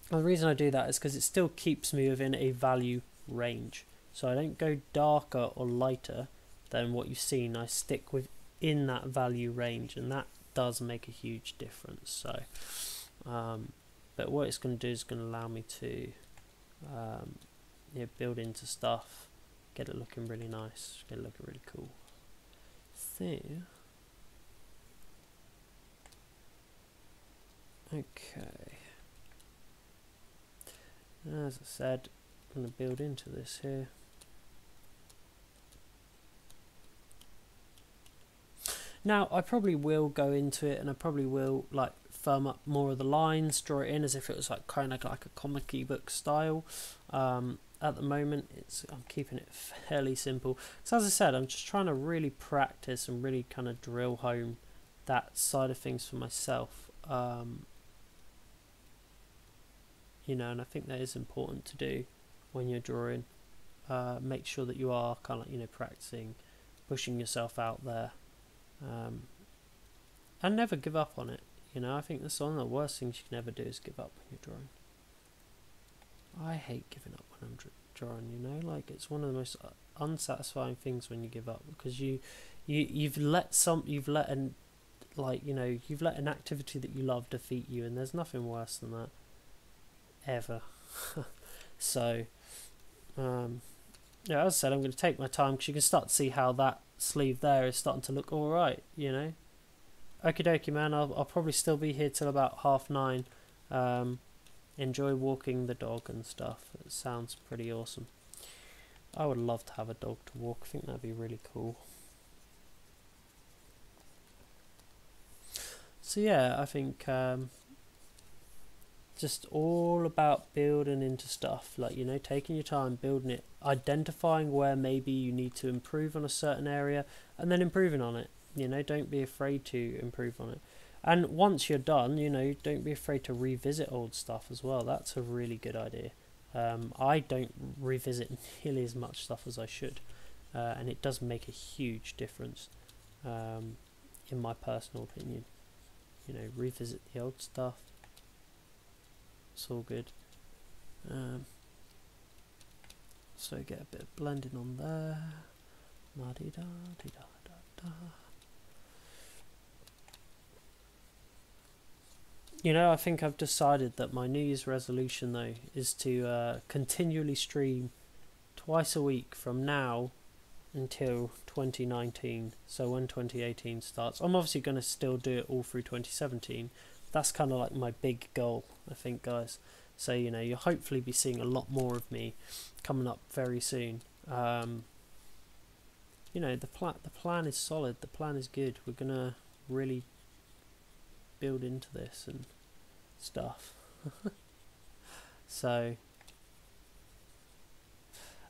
The reason I do that is because it still keeps me within a value range. So I don't go darker or lighter than what you've seen. I stick within that value range, and that does make a huge difference. So, um, but what it's going to do is going to allow me to um, build into stuff, get it looking really nice, get it looking really cool. So, okay. As I said, I'm going to build into this here. Now, I probably will go into it and I probably will like firm up more of the lines, draw it in as if it was like kind of like a comic book style. Um, at the moment, it's I'm keeping it fairly simple. So as I said, I'm just trying to really practice and really kind of drill home that side of things for myself. Um, you know, and I think that is important to do when you're drawing. Uh, make sure that you are kind of you know practicing, pushing yourself out there, um, and never give up on it. You know, I think that's one of the worst things you can ever do is give up when you're drawing. I hate giving up when I'm drawing. You know, like it's one of the most uh, unsatisfying things when you give up because you, you you've let some you've let an like you know you've let an activity that you love defeat you, and there's nothing worse than that ever. so um, yeah, as I said, I'm going to take my time because you can start to see how that sleeve there is starting to look all right. You know, okie dokie, man. I'll I'll probably still be here till about half nine. Um, enjoy walking the dog and stuff. It sounds pretty awesome. I would love to have a dog to walk. I think that'd be really cool. So yeah, I think um, just all about building into stuff like you know taking your time building it identifying where maybe you need to improve on a certain area and then improving on it you know don't be afraid to improve on it And once you're done, you know, don't be afraid to revisit old stuff as well. That's a really good idea. Um, I don't revisit nearly as much stuff as I should, uh, and it does make a huge difference, um, in my personal opinion. You know, revisit the old stuff. It's all good. Um, so get a bit of blending on there. -da, -da, -da, -da. You know, I think I've decided that my New Year's resolution, though, is to uh, continually stream twice a week from now until 2019. So when 2018 starts, I'm obviously going to still do it all through 2017. That's kind of like my big goal, I think, guys. So you know, you'll hopefully be seeing a lot more of me coming up very soon. Um, you know, the plan the plan is solid. The plan is good. We're gonna really build into this and stuff. so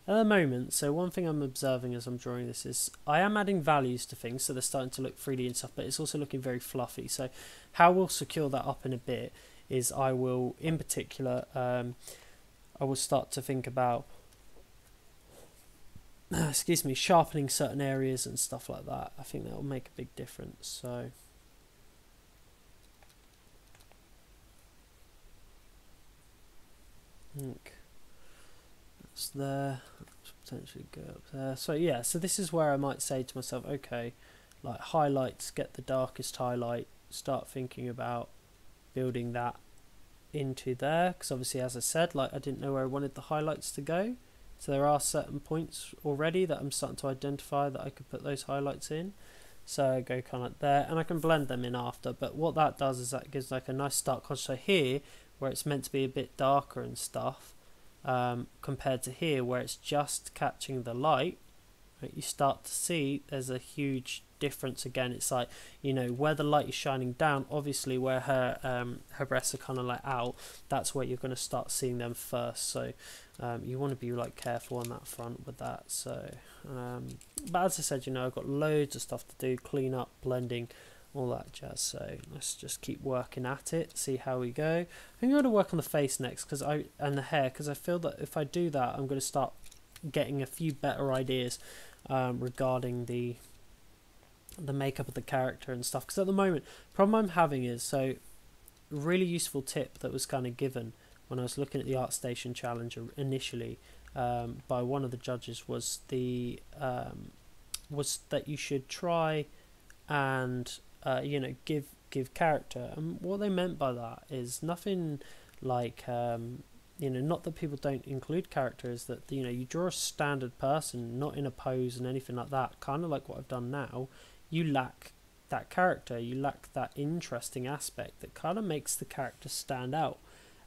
at the moment, so one thing I'm observing as I'm drawing this is I am adding values to things, so they're starting to look 3D and stuff, but it's also looking very fluffy. So how we'll secure that up in a bit is I will, in particular, um, I will start to think about, excuse me, sharpening certain areas and stuff like that. I think that will make a big difference. So. think that's there. Potentially go up there. So yeah, so this is where I might say to myself, okay, like highlights, get the darkest highlight. Start thinking about building that into there because obviously as I said like I didn't know where I wanted the highlights to go. So there are certain points already that I'm starting to identify that I could put those highlights in. So I go kind of there and I can blend them in after but what that does is that gives like a nice stark contrast so here where it's meant to be a bit darker and stuff um, compared to here where it's just catching the light right, you start to see there's a huge difference again. It's like you know where the light is shining down obviously where her um, her breasts are kind of like out that's where you're going to start seeing them first. So um, you want to be like careful on that front with that. So um, but as I said you know I've got loads of stuff to do clean up blending all that jazz. So let's just keep working at it see how we go. I'm going to work on the face next because I and the hair because I feel that if I do that I'm going to start getting a few better ideas um, regarding the the makeup of the character and stuff. Because at the moment, problem I'm having is so really useful tip that was kind of given when I was looking at the ArtStation challenge initially um, by one of the judges was the um, was that you should try and uh, you know give give character and what they meant by that is nothing like um, you know not that people don't include characters that you know you draw a standard person not in a pose and anything like that kind of like what I've done now you lack that character, you lack that interesting aspect that kind of makes the character stand out.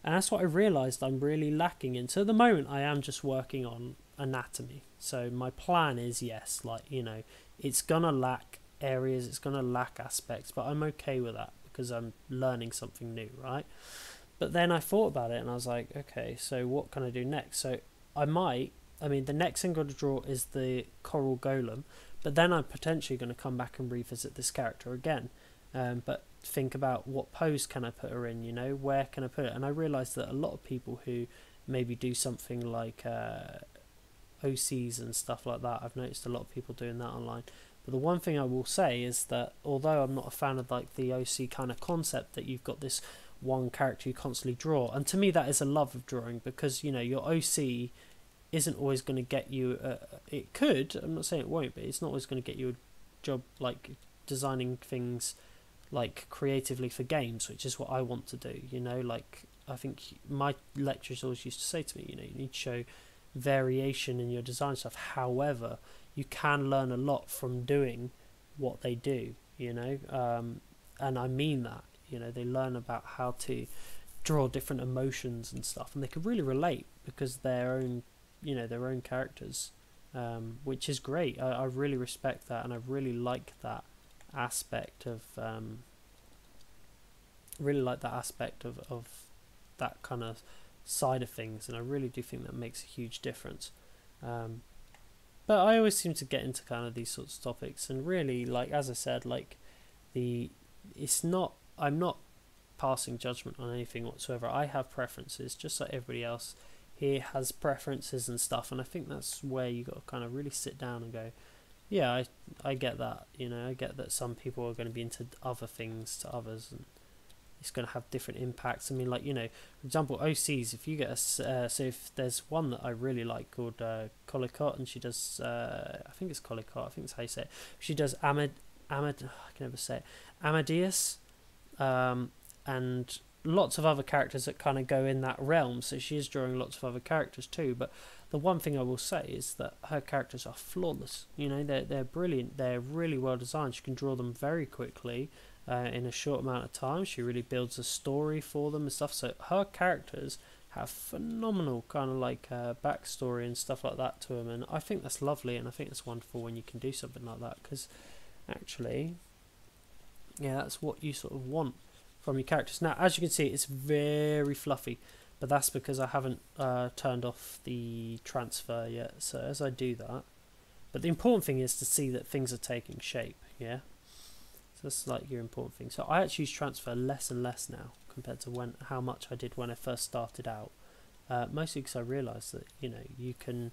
And that's what I realized I'm really lacking in. So at the moment, I am just working on anatomy. So my plan is yes, like, you know, it's gonna lack areas, it's gonna lack aspects, but I'm okay with that because I'm learning something new, right? But then I thought about it and I was like, okay, so what can I do next? So I might, I mean, the next thing I'm to draw is the coral golem, but then I'm potentially going to come back and revisit this character again. Um, but think about what pose can I put her in, you know, where can I put it? And I realised that a lot of people who maybe do something like uh, OCs and stuff like that, I've noticed a lot of people doing that online. But the one thing I will say is that although I'm not a fan of like the OC kind of concept that you've got this one character you constantly draw, and to me that is a love of drawing because you know your OC isn't always going to get you. A, it could. I'm not saying it won't, but it's not always going to get you a job like designing things like creatively for games, which is what I want to do. You know, like I think my lecturers always used to say to me, you know, you need to show variation in your design stuff. However, you can learn a lot from doing what they do. You know, um, and I mean that. You know, they learn about how to draw different emotions and stuff, and they can really relate because their own you know their own characters, um, which is great. I, I really respect that, and I really like that aspect of um, really like that aspect of of that kind of side of things, and I really do think that makes a huge difference. Um, but I always seem to get into kind of these sorts of topics, and really, like as I said, like the it's not I'm not passing judgment on anything whatsoever. I have preferences, just like everybody else here has preferences and stuff, and I think that's where you got to kind of really sit down and go, yeah, I I get that. You know, I get that some people are going to be into other things to others, and it's going to have different impacts. I mean, like you know, for example, OCs. If you get a uh, so if there's one that I really like called uh, Colicot, and she does, uh, I think it's Colicot. I think that's how you say it. She does Amad Amad. I can never say it. Amadeus, um, and lots of other characters that kind of go in that realm. So she is drawing lots of other characters too. But the one thing I will say is that her characters are flawless. You know, they're they're brilliant. They're really well designed. She can draw them very quickly uh, in a short amount of time. She really builds a story for them and stuff. So her characters have phenomenal kind of like uh, backstory and stuff like that to them, and I think that's lovely, and I think it's wonderful when you can do something like that because actually, yeah, that's what you sort of want from your characters. Now, as you can see, it's very fluffy, but that's because I haven't uh, turned off the transfer yet. So as I do that, but the important thing is to see that things are taking shape. Yeah, so that's like your important thing. So I actually use transfer less and less now compared to when how much I did when I first started out. Uh, mostly because I realised that you know you can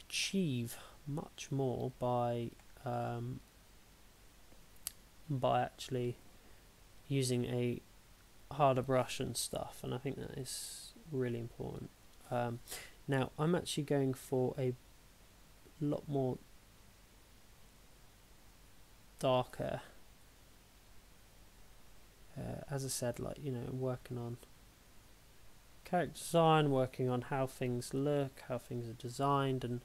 achieve much more by um, by actually using a harder brush and stuff, and I think that is really important. Um, now I'm actually going for a lot more darker uh, as I said, like you know, working on character design, working on how things look, how things are designed, and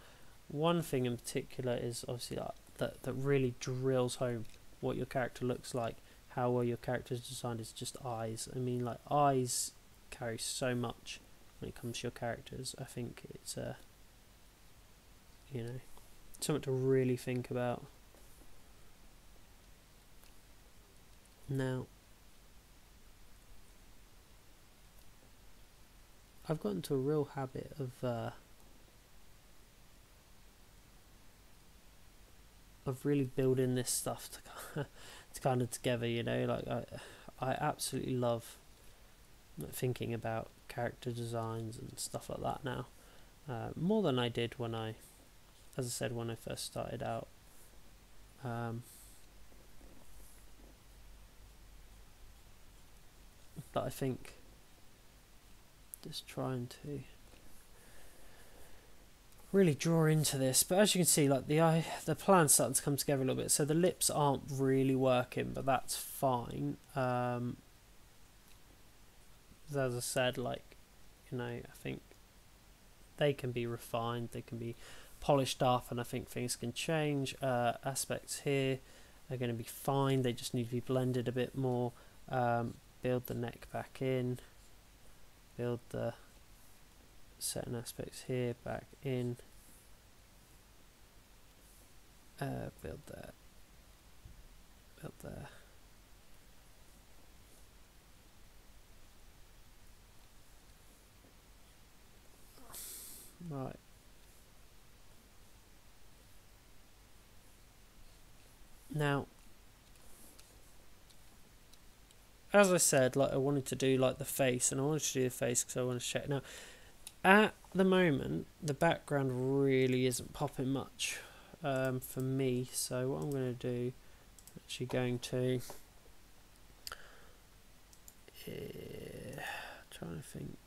one thing in particular is obviously like, that that really drills home what your character looks like, how well your character is designed is just eyes. I mean, like eyes carry so much when it comes to your characters. I think it's uh, you know, something to really think about. Now, I've gotten to a real habit of uh, of really building this stuff to to kind of together. You know, like I I absolutely love thinking about character designs and stuff like that now, uh, more than I did when I, as I said, when I first started out. Um, but I think just trying to really draw into this but as you can see like the eye the plan's starting to come together a little bit so the lips aren't really working but that's fine. Um, as I said like you know I think they can be refined they can be polished up and I think things can change. Uh, aspects here are going to be fine they just need to be blended a bit more. Um, build the neck back in build the certain aspects here back in. Uh, build that build there. Right. Now as I said, like I wanted to do like the face, and I wanted to do the face because I want to check. Now, at the moment, the background really isn't popping much um, for me. So what I'm going to do, actually going to, yeah, trying to think.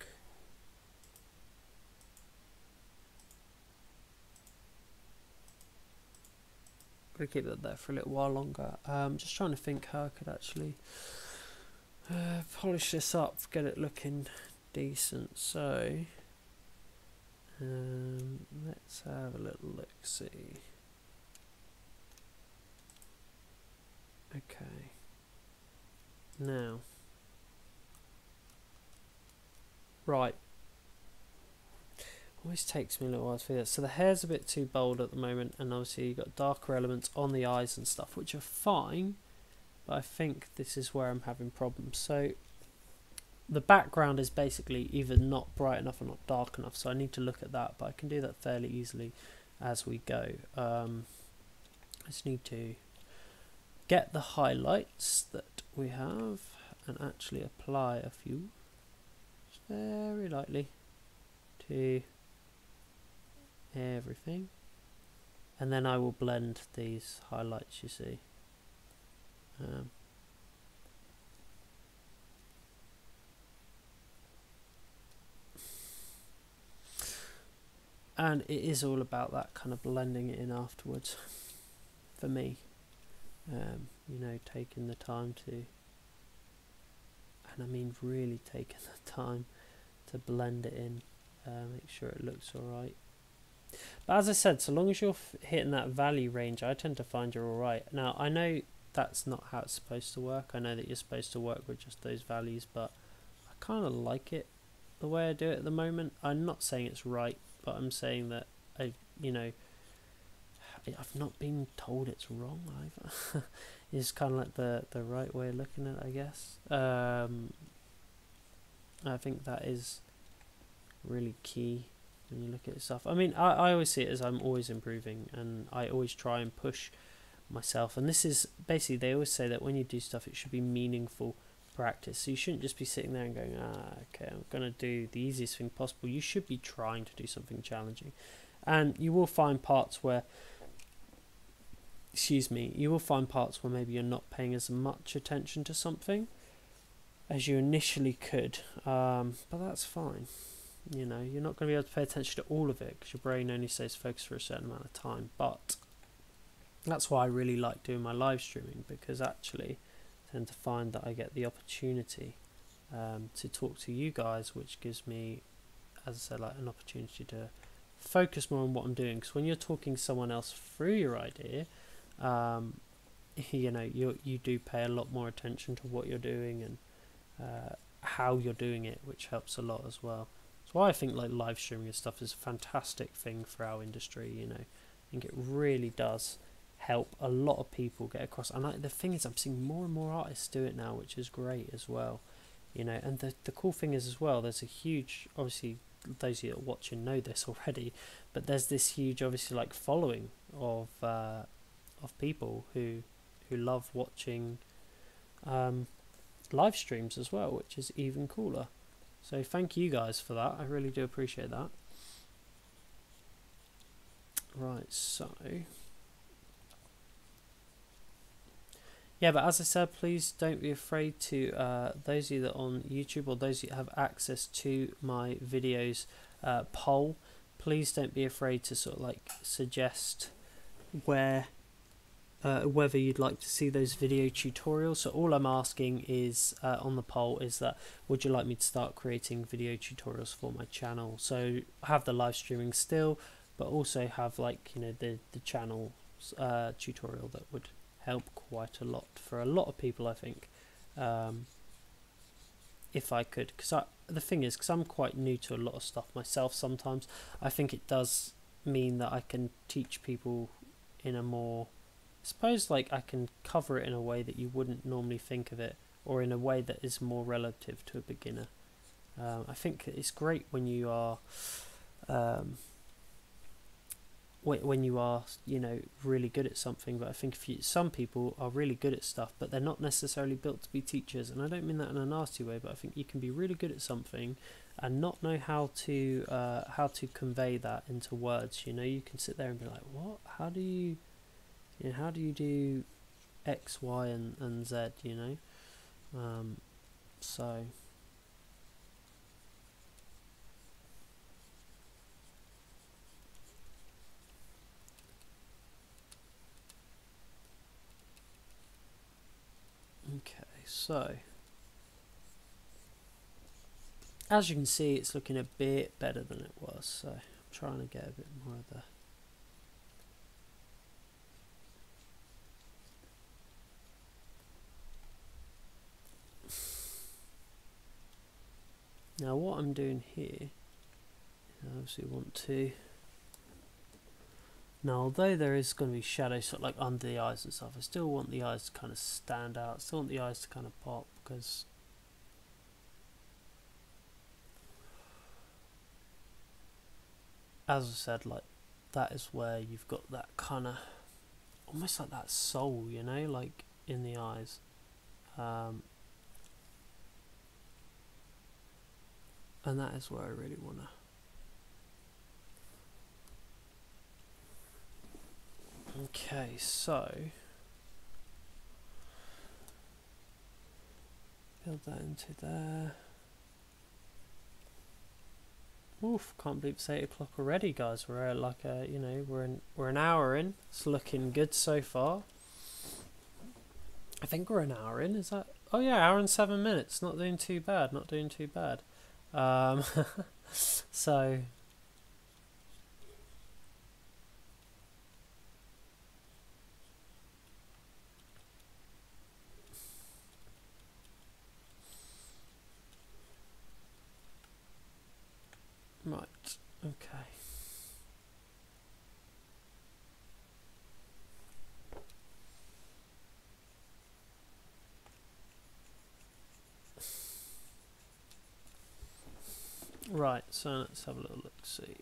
Gonna keep that there for a little while longer. Um, just trying to think how I could actually uh, polish this up, get it looking decent. So, um, let's have a little look see. Okay. Now, right. Always takes me a little while to figure that. So the hair's a bit too bold at the moment, and obviously you've got darker elements on the eyes and stuff, which are fine but I think this is where I'm having problems. So the background is basically either not bright enough or not dark enough, so I need to look at that, but I can do that fairly easily as we go. Um, I just need to get the highlights that we have. and actually apply a few very lightly to everything and then I will blend these highlights you see um, and it is all about that kind of blending it in afterwards for me. Um, you know taking the time to and I mean really taking the time to blend it in uh, make sure it looks alright but as I said so long as you're hitting that value range I tend to find you're alright now I know that's not how it's supposed to work. I know that you're supposed to work with just those values but I kind of like it the way I do it at the moment. I'm not saying it's right but I'm saying that I, you know, I've not been told it's wrong either. it's kind of like the the right way of looking at it, I guess. Um, I think that is really key when you look at stuff. I mean, I, I always see it as I'm always improving, and I always try and push myself. And this is basically they always say that when you do stuff, it should be meaningful practice. So you shouldn't just be sitting there and going, ah, okay, I'm going to do the easiest thing possible. You should be trying to do something challenging. And you will find parts where, excuse me, you will find parts where maybe you're not paying as much attention to something as you initially could. Um, but that's fine. You know, you're not going to be able to pay attention to all of it because your brain only stays focused for a certain amount of time. But that's why I really like doing my live streaming because actually tend to find that I get the opportunity um, to talk to you guys, which gives me, as I said, like an opportunity to focus more on what I'm doing. Because when you're talking someone else through your idea, um, you know, you you do pay a lot more attention to what you're doing and uh, how you're doing it, which helps a lot as well. So I think like live streaming and stuff is a fantastic thing for our industry. You know, I think it really does help a lot of people get across. And I, the thing is, I'm seeing more and more artists do it now, which is great as well. You know, and the the cool thing is as well, there's a huge, obviously, those of you that are watching know this already, but there's this huge, obviously, like following of uh, of people who who love watching um, live streams as well, which is even cooler. So thank you guys for that. I really do appreciate that. Right, so yeah, but as I said, please don't be afraid to uh, those of you that are on YouTube or those that have access to my videos uh, poll. Please don't be afraid to sort of like suggest where uh, whether you'd like to see those video tutorials. So all I'm asking is uh, on the poll is that would you like me to start creating video tutorials for my channel? So have the live streaming still, but also have like you know the the channel uh, tutorial that would help quite a lot for a lot of people, I think. Um, if I could, because the thing is, because I'm quite new to a lot of stuff myself sometimes, I think it does mean that I can teach people in a more, I suppose, like I can cover it in a way that you wouldn't normally think of it, or in a way that is more relative to a beginner. Um, I think it's great when you are um, when you are you know really good at something but i think you, some people are really good at stuff but they're not necessarily built to be teachers and i don't mean that in a nasty way but i think you can be really good at something and not know how to uh, how to convey that into words you know? You can sit there and be like what? How do you you know how do you do x y and, and z? you know? Um, so Okay, so, as you can see, it's looking a bit better than it was. So, I'm trying to get a bit more of the Now what I'm doing here, I obviously want to now, although there is going to be shadows, sort of like under the eyes and stuff, I still want the eyes to kind of stand out. I still want the eyes to kind of pop because as I said, like that is where you've got that kind of almost like that soul, you know, like in the eyes. Um, and that is where I really want to Okay, so build that into there. Oof, can't believe it's eight o'clock already, guys. We're at like a, you know, we're in, we're an hour in. It's looking good so far. I think we're an hour in. Is that? Oh yeah, hour and seven minutes. Not doing too bad. Not doing too bad. Um, so Right, okay. Right, so let's have a little look see.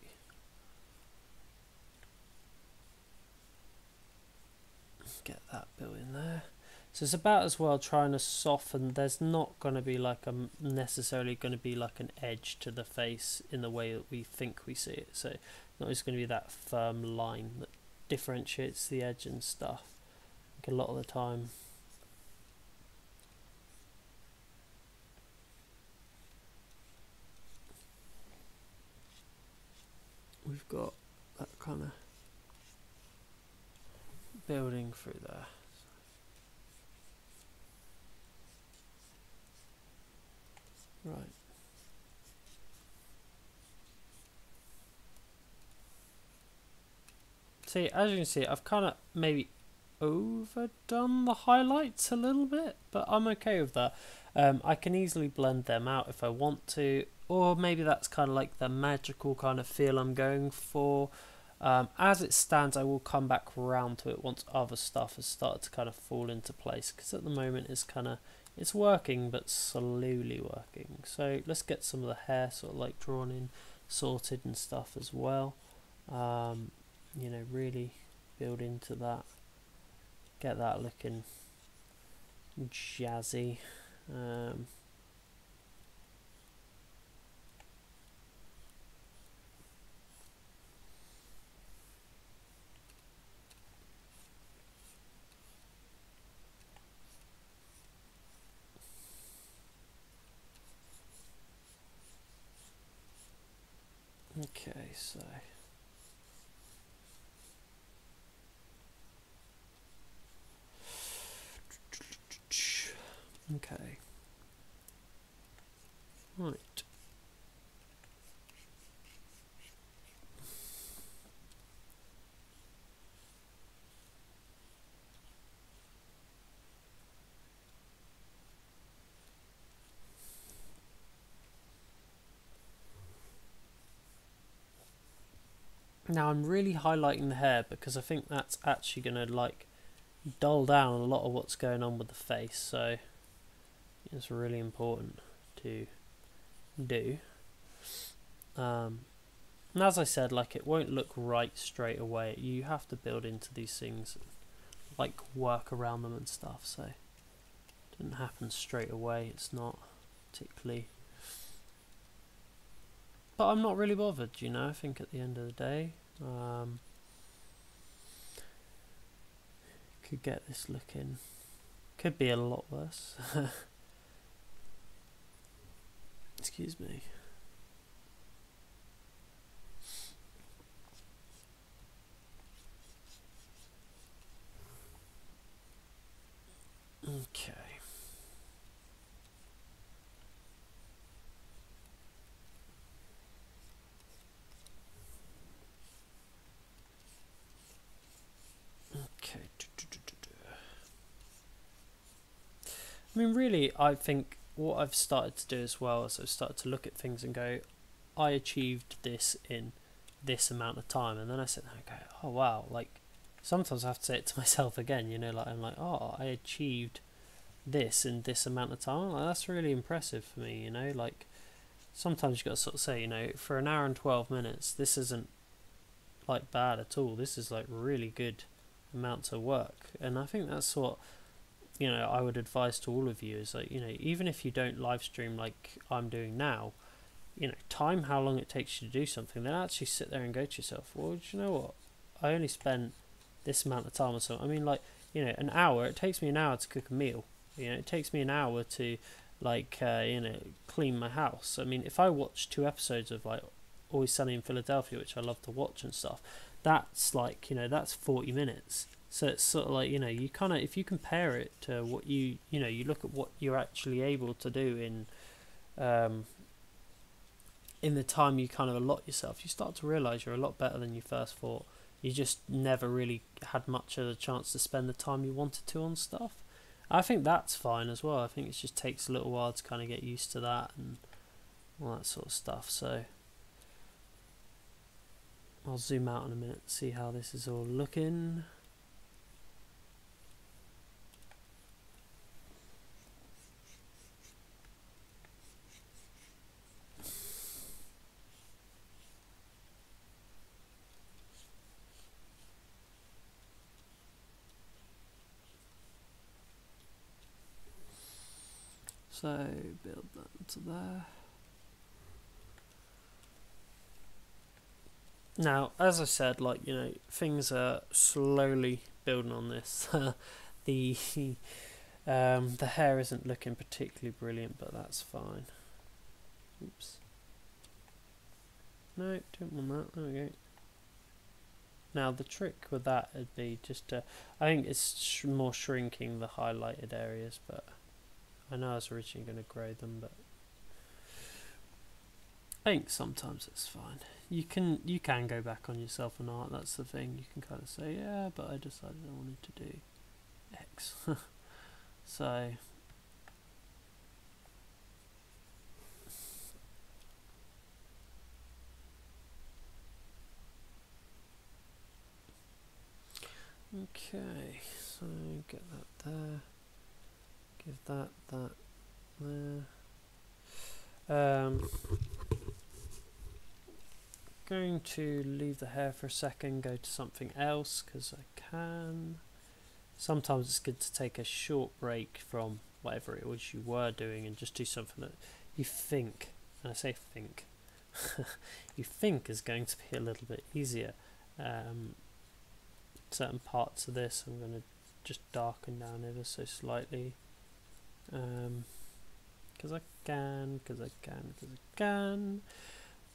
Get that built in there. So it's about as well trying to soften. There's not going to be like a necessarily going to be like an edge to the face in the way that we think we see it. So not just going to be that firm line that differentiates the edge and stuff. Like a lot of the time. We've got that kind of building through there. Right. See, as you can see, I've kind of maybe overdone the highlights a little bit, but I'm okay with that. Um, I can easily blend them out if I want to, or maybe that's kind of like the magical kind of feel I'm going for. Um, as it stands, I will come back around to it once other stuff has started to kind of fall into place, because at the moment it's kind of it's working, but slowly working. So let's get some of the hair sort of like drawn in, sorted and stuff as well. Um, you know, really build into that. Get that looking jazzy. Um, Okay, so okay, right. Now I'm really highlighting the hair because I think that's actually going to like dull down a lot of what's going on with the face. So it's really important to do. Um, and as I said, like it won't look right straight away. You have to build into these things, like work around them and stuff. So it didn't happen straight away. It's not particularly but I'm not really bothered, you know. I think at the end of the day, um, could get this looking. Could be a lot worse. Excuse me. Okay. I mean, really, I think what I've started to do as well is I've started to look at things and go, I achieved this in this amount of time, and then I sit there and go, oh wow, like sometimes I have to say it to myself again, you know, like I'm like, oh, I achieved this in this amount of time. Like, that's really impressive for me, you know, like sometimes you got to sort of say, you know, for an hour and 12 minutes, this isn't like bad at all. This is like really good amounts of work, and I think that's what you know I would advise to all of you is like you know even if you don't live stream like I'm doing now, you know, time how long it takes you to do something, then actually sit there and go to yourself, well, do you know what? I only spent this amount of time or so. I mean, like, you know, an hour, it takes me an hour to cook a meal. You know, it takes me an hour to, like, uh, you know, clean my house. I mean, if I watch two episodes of, like, Always Sunny in Philadelphia, which I love to watch and stuff, that's like, you know, that's 40 minutes. So it's sort of like, you know, you kind of, if you compare it to what you, you know, you look at what you're actually able to do in, um, in the time you kind of allot yourself, you start to realize you're a lot better than you first thought. You just never really had much of a chance to spend the time you wanted to on stuff. I think that's fine as well. I think it just takes a little while to kind of get used to that and all that sort of stuff. So I'll zoom out in a minute, see how this is all looking. So build that to there. Now, as I said, like you know, things are slowly building on this. the um, the hair isn't looking particularly brilliant, but that's fine. Oops. No, don't want that. There we go. Now the trick with that would be just to, I think it's sh more shrinking the highlighted areas, but I know I was originally going to grow them, but I think sometimes it's fine. You can you can go back on yourself and. That's the thing. You can kind of say, yeah, but I decided I wanted to do X. so Okay, so get that there. Give that that there. Um, going to leave the hair for a second, go to something else because I can. Sometimes it's good to take a short break from whatever it was you were doing and just do something that you think, and I say think, you think is going to be a little bit easier. Um, certain parts of this I'm going to just darken down ever so slightly because um, I can, because I can, because I can.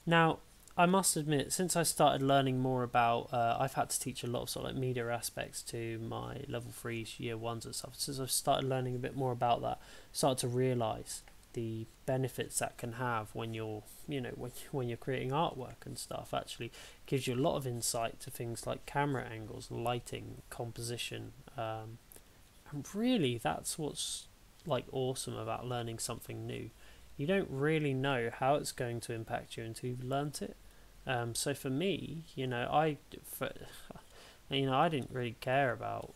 Now, I must admit, since I started learning more about, uh, I've had to teach a lot of sort of like media aspects to my level three year ones and stuff. Since I've started learning a bit more about that, started to realise the benefits that can have when you're, you know, when when you're creating artwork and stuff. Actually, gives you a lot of insight to things like camera angles, lighting, composition, um, and really, that's what's like awesome about learning something new. You don't really know how it's going to impact you until you've learnt it. Um, so for me, you know, I, for, you know, I didn't really care about.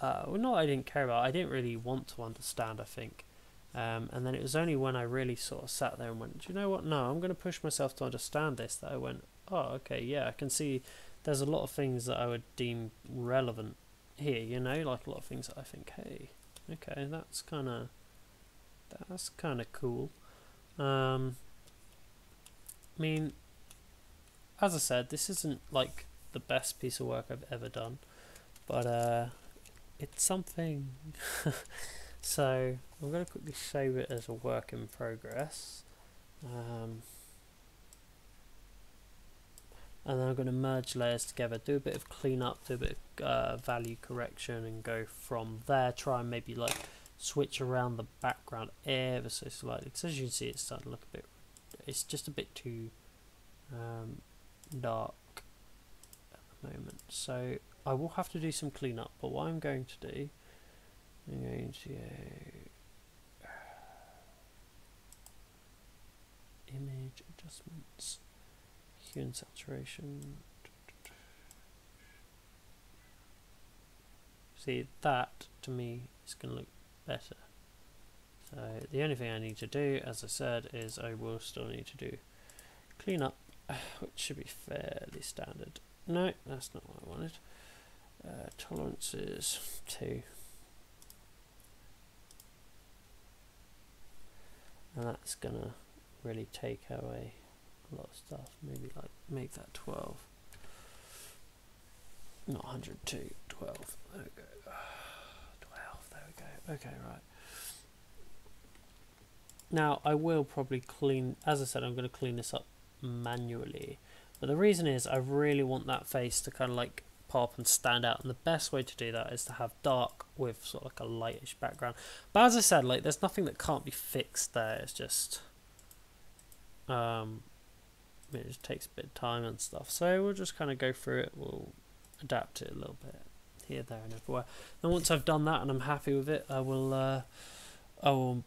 Uh, well, not I didn't care about. I didn't really want to understand. I think, um, and then it was only when I really sort of sat there and went, Do you know what? No, I'm going to push myself to understand this. That I went, oh, okay, yeah, I can see. There's a lot of things that I would deem relevant here. You know, like a lot of things that I think, hey, okay, that's kind of that's kind of cool. Um, I mean, as I said, this isn't like the best piece of work I've ever done, but uh, it's something. so I'm going to quickly save it as a work in progress. Um, and then I'm going to merge layers together, do a bit of cleanup, do a bit of uh, value correction, and go from there. Try and maybe like switch around the background ever so slightly because as you can see it's starting to look a bit it's just a bit too um, dark at the moment so I will have to do some cleanup but what I'm going to do I'm going to uh, image adjustments hue and saturation see that to me is going to look better. So the only thing I need to do, as I said, is I will still need to do clean up, which should be fairly standard. No, that's not what I wanted. Uh, tolerances 2. And that's going to really take away a lot of stuff. Maybe like make that 12. Not 102, 12. There we go. 12, there we go. Okay, right. Now, I will probably clean, as I said, I'm going to clean this up manually. But the reason is I really want that face to kind of like pop and stand out. And the best way to do that is to have dark with sort of like a lightish background. But as I said, like there's nothing that can't be fixed there. It's just, um, it just takes a bit of time and stuff. So we'll just kind of go through it. We'll adapt it a little bit here, there, and everywhere. And once I've done that and I'm happy with it, I will, uh, I will,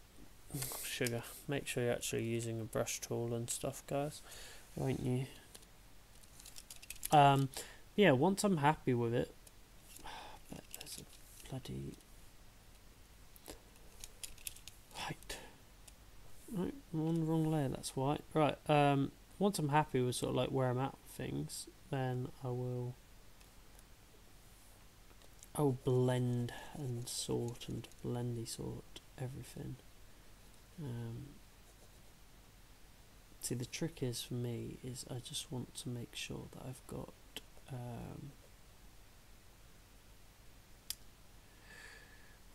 sugar. Make sure you're actually using a brush tool and stuff, guys, won't you? Um, yeah, once I'm happy with it, but there's a bloody height. Right, I'm on the wrong layer. That's why. Right. Um, once I'm happy with sort of like where I'm at with things, then I will. I will blend and sort and blendy sort everything. Um, see, the trick is for me is I just want to make sure that I've got um,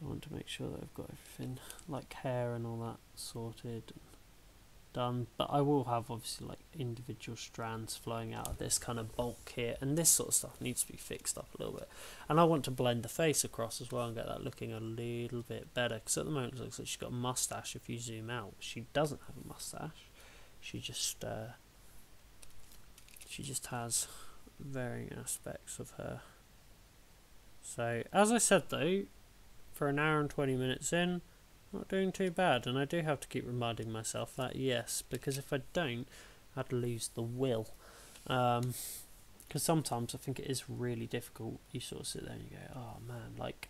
I want to make sure that I've got everything like hair and all that sorted done but I will have obviously like individual strands flowing out of this kind of bulk here and this sort of stuff needs to be fixed up a little bit. And I want to blend the face across as well and get that looking a little bit better because at the moment it looks like she's got a mustache if you zoom out. She doesn't have a mustache. She just uh, she just has varying aspects of her. So, as I said though, for an hour and 20 minutes in, not doing too bad. And I do have to keep reminding myself that, yes, because if I don't, I'd lose the will. Because um, sometimes I think it is really difficult. You sort of sit there and you go, oh man, like,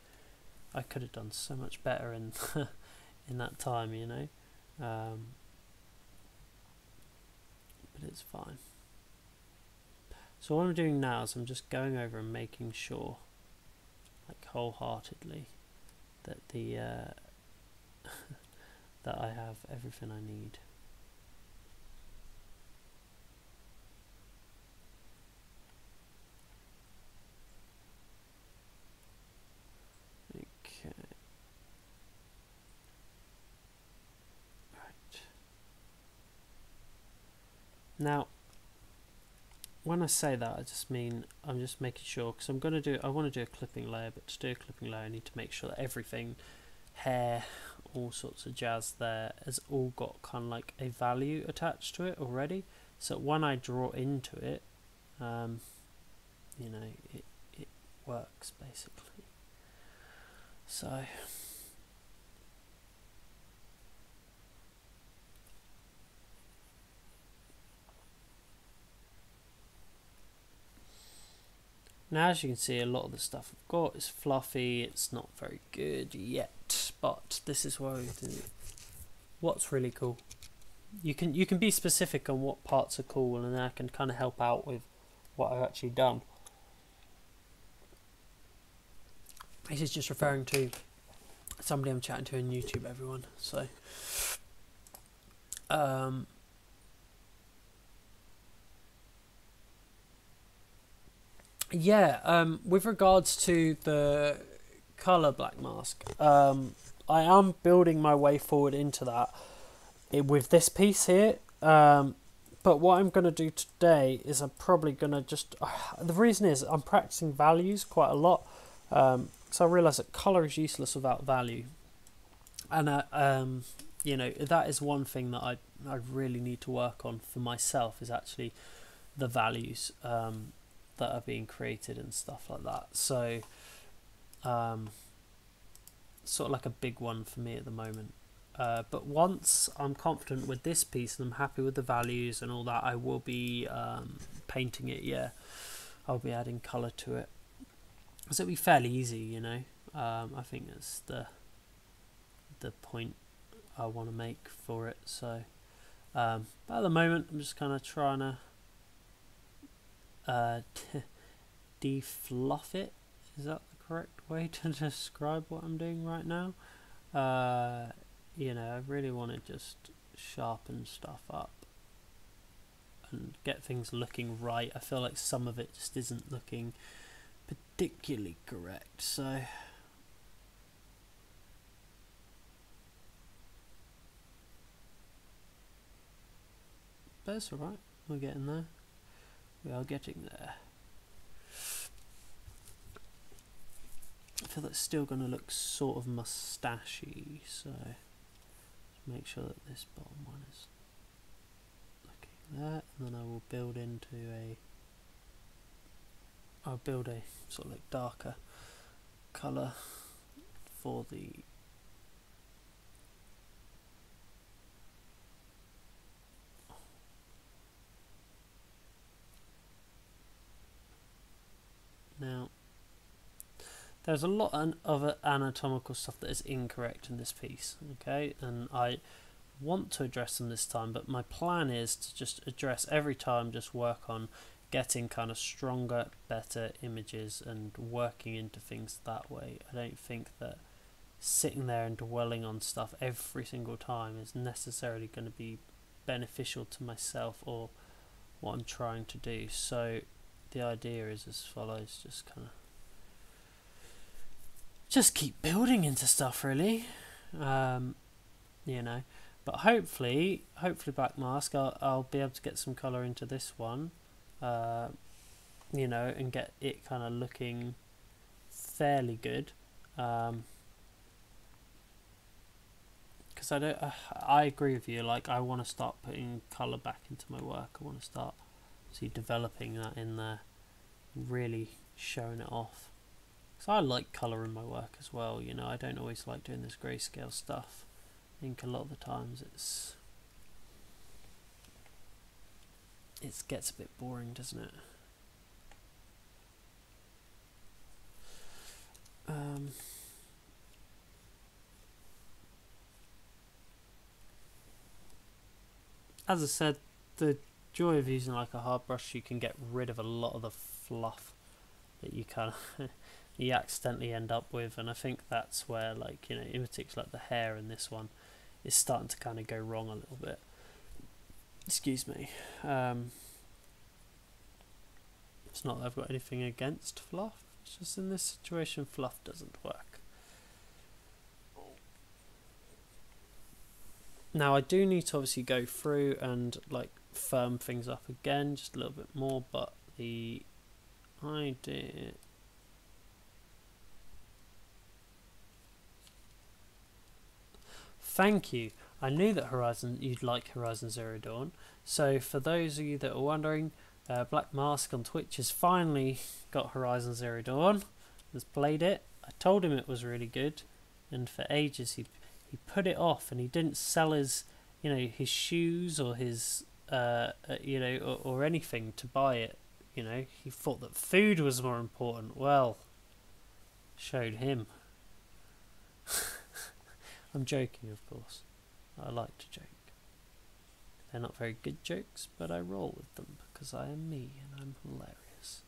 I could have done so much better in, in that time, you know. Um, but it's fine. So what I'm doing now is I'm just going over and making sure, like wholeheartedly, that the uh, that I have everything I need. Okay. Right. Now when I say that, I just mean I'm just making sure because I'm going to do I want to do a clipping layer, but to do a clipping layer, I need to make sure that everything, hair, all sorts of jazz there has all got kind of like a value attached to it already. So when I draw into it, um, you know, it it works basically. So. Now as you can see a lot of the stuff I've got is fluffy, it's not very good yet, but this is where what's really cool. You can you can be specific on what parts are cool and I can kind of help out with what I've actually done. This is just referring to somebody I'm chatting to on YouTube everyone, so um yeah, um, with regards to the color black mask, um, I am building my way forward into that with this piece here. Um, but what I'm going to do today is I'm probably going to just. Uh, the reason is I'm practicing values quite a lot. Um, so I realise that colour is useless without value. And, uh, um, you know, that is one thing that I, I really need to work on for myself is actually the values. Um, that are being created and stuff like that. So, um, sort of like a big one for me at the moment. Uh, but once I'm confident with this piece and I'm happy with the values and all that, I will be um, painting it. Yeah, I'll be adding color to it. So it'll be fairly easy, you know. Um, I think that's the the point I want to make for it. So, um, but at the moment, I'm just kind of trying to uh, defluff it. Is that the correct way to describe what I'm doing right now? Uh, you know, I really want to just sharpen stuff up and get things looking right. I feel like some of it just isn't looking particularly correct. So but it's alright. We're getting there. We are getting there. Feel that's still going to look sort of moustachy, so make sure that this bottom one is looking there, and then I will build into a I'll build a sort of like darker colour for the now there's a lot of other anatomical stuff that is incorrect in this piece okay? And I want to address them this time but my plan is to just address every time just work on getting kind of stronger better images and working into things that way. I don't think that sitting there and dwelling on stuff every single time is necessarily going to be beneficial to myself or what I'm trying to do. So the idea is as follows just kind of just keep building into stuff really. Um, you know. But hopefully hopefully black mask I'll, I'll be able to get some color into this one uh, you know and get it kind of looking fairly good. Um, because I don't uh, I agree with you like I want to start putting color back into my work. I want to start see developing that in there really showing it off so I like colour in my work as well, you know, I don't always like doing this grayscale stuff. I think a lot of the times it's it gets a bit boring, doesn't it? Um, as I said, the joy of using like a hard brush, you can get rid of a lot of the fluff that you kind of you accidentally end up with and I think that's where like you know in particular like the hair in this one is starting to kind of go wrong a little bit. Excuse me. Um, it's not that I've got anything against fluff it's just in this situation fluff doesn't work. Now I do need to obviously go through and like firm things up again just a little bit more but the idea Thank you. I knew that Horizon you'd like Horizon Zero Dawn. So for those of you that are wondering, uh, Black Mask on Twitch has finally got Horizon Zero Dawn. Has played it. I told him it was really good, and for ages he he put it off and he didn't sell his you know his shoes or his uh, uh you know or, or anything to buy it. You know he thought that food was more important. Well, showed him. I'm joking, of course. I like to joke. They're not very good jokes, but I roll with them because I am me and I'm hilarious.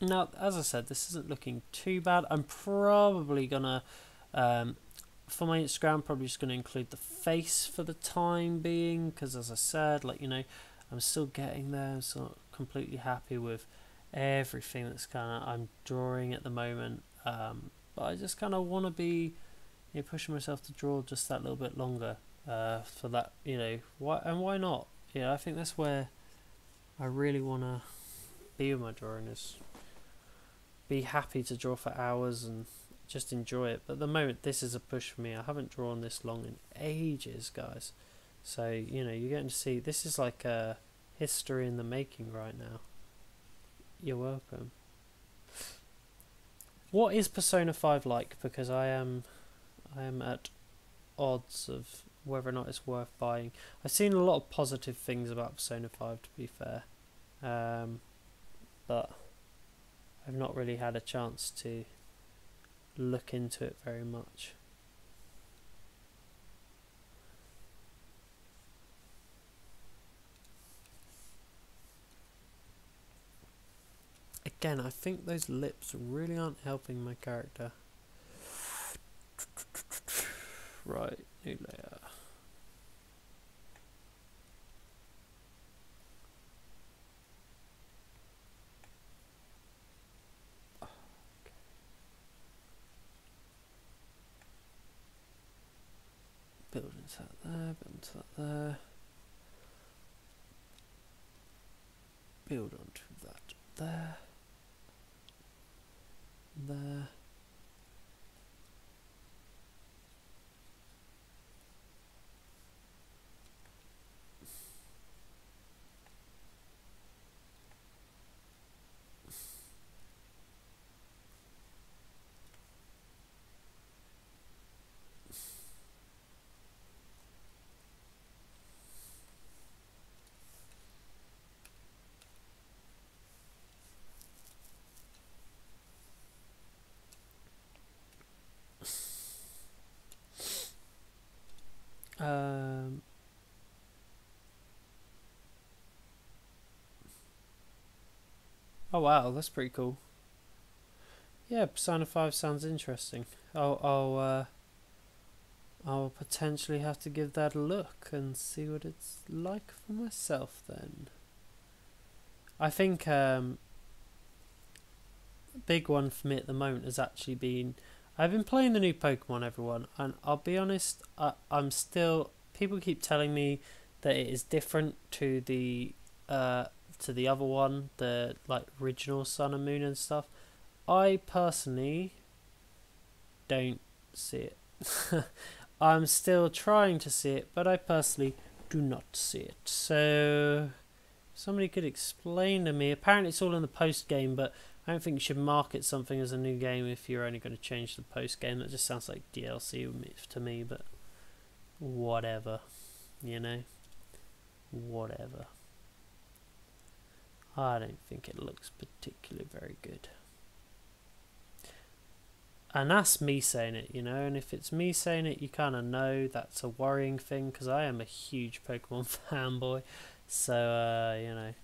Now, as I said, this isn't looking too bad. I'm probably gonna um, for my Instagram, probably just going to include the face for the time being, because as I said, like you know, I'm still getting there. I'm completely happy with everything that's kind of I'm drawing at the moment. Um, but I just kind of want to be, you know, pushing myself to draw just that little bit longer. Uh, for that, you know, why and why not? Yeah, I think that's where I really want to be with my drawing is be happy to draw for hours and just enjoy it. But at the moment, this is a push for me. I haven't drawn this long in ages, guys. So, you know, you're getting to see this is like a history in the making right now. You're welcome. What is Persona 5 like? Because I am I am at odds of whether or not it's worth buying. I've seen a lot of positive things about Persona 5 to be fair. Um, but I've not really had a chance to look into it very much. again, I think those lips really aren't helping my character. Right, new layer. There, buildings out there. Build onto that there. There. Um, oh wow, that's pretty cool. Yeah, Persona Five sounds interesting. I'll I'll uh, I'll potentially have to give that a look and see what it's like for myself then. I think um, big one for me at the moment has actually been I've been playing the new Pokemon, everyone, and I'll be honest, I, I'm still. People keep telling me that it is different to the uh, to the other one, the like original Sun and Moon and stuff. I personally don't see it. I'm still trying to see it, but I personally do not see it. So somebody could explain to me. Apparently, it's all in the post game, but I don't think you should market something as a new game if you're only going to change the post game. That just sounds like DLC to me, but whatever, you know, whatever. I don't think it looks particularly very good. And that's me saying it, you know, and if it's me saying it, you kind of know that's a worrying thing because I am a huge Pokemon fanboy. So, uh, you know,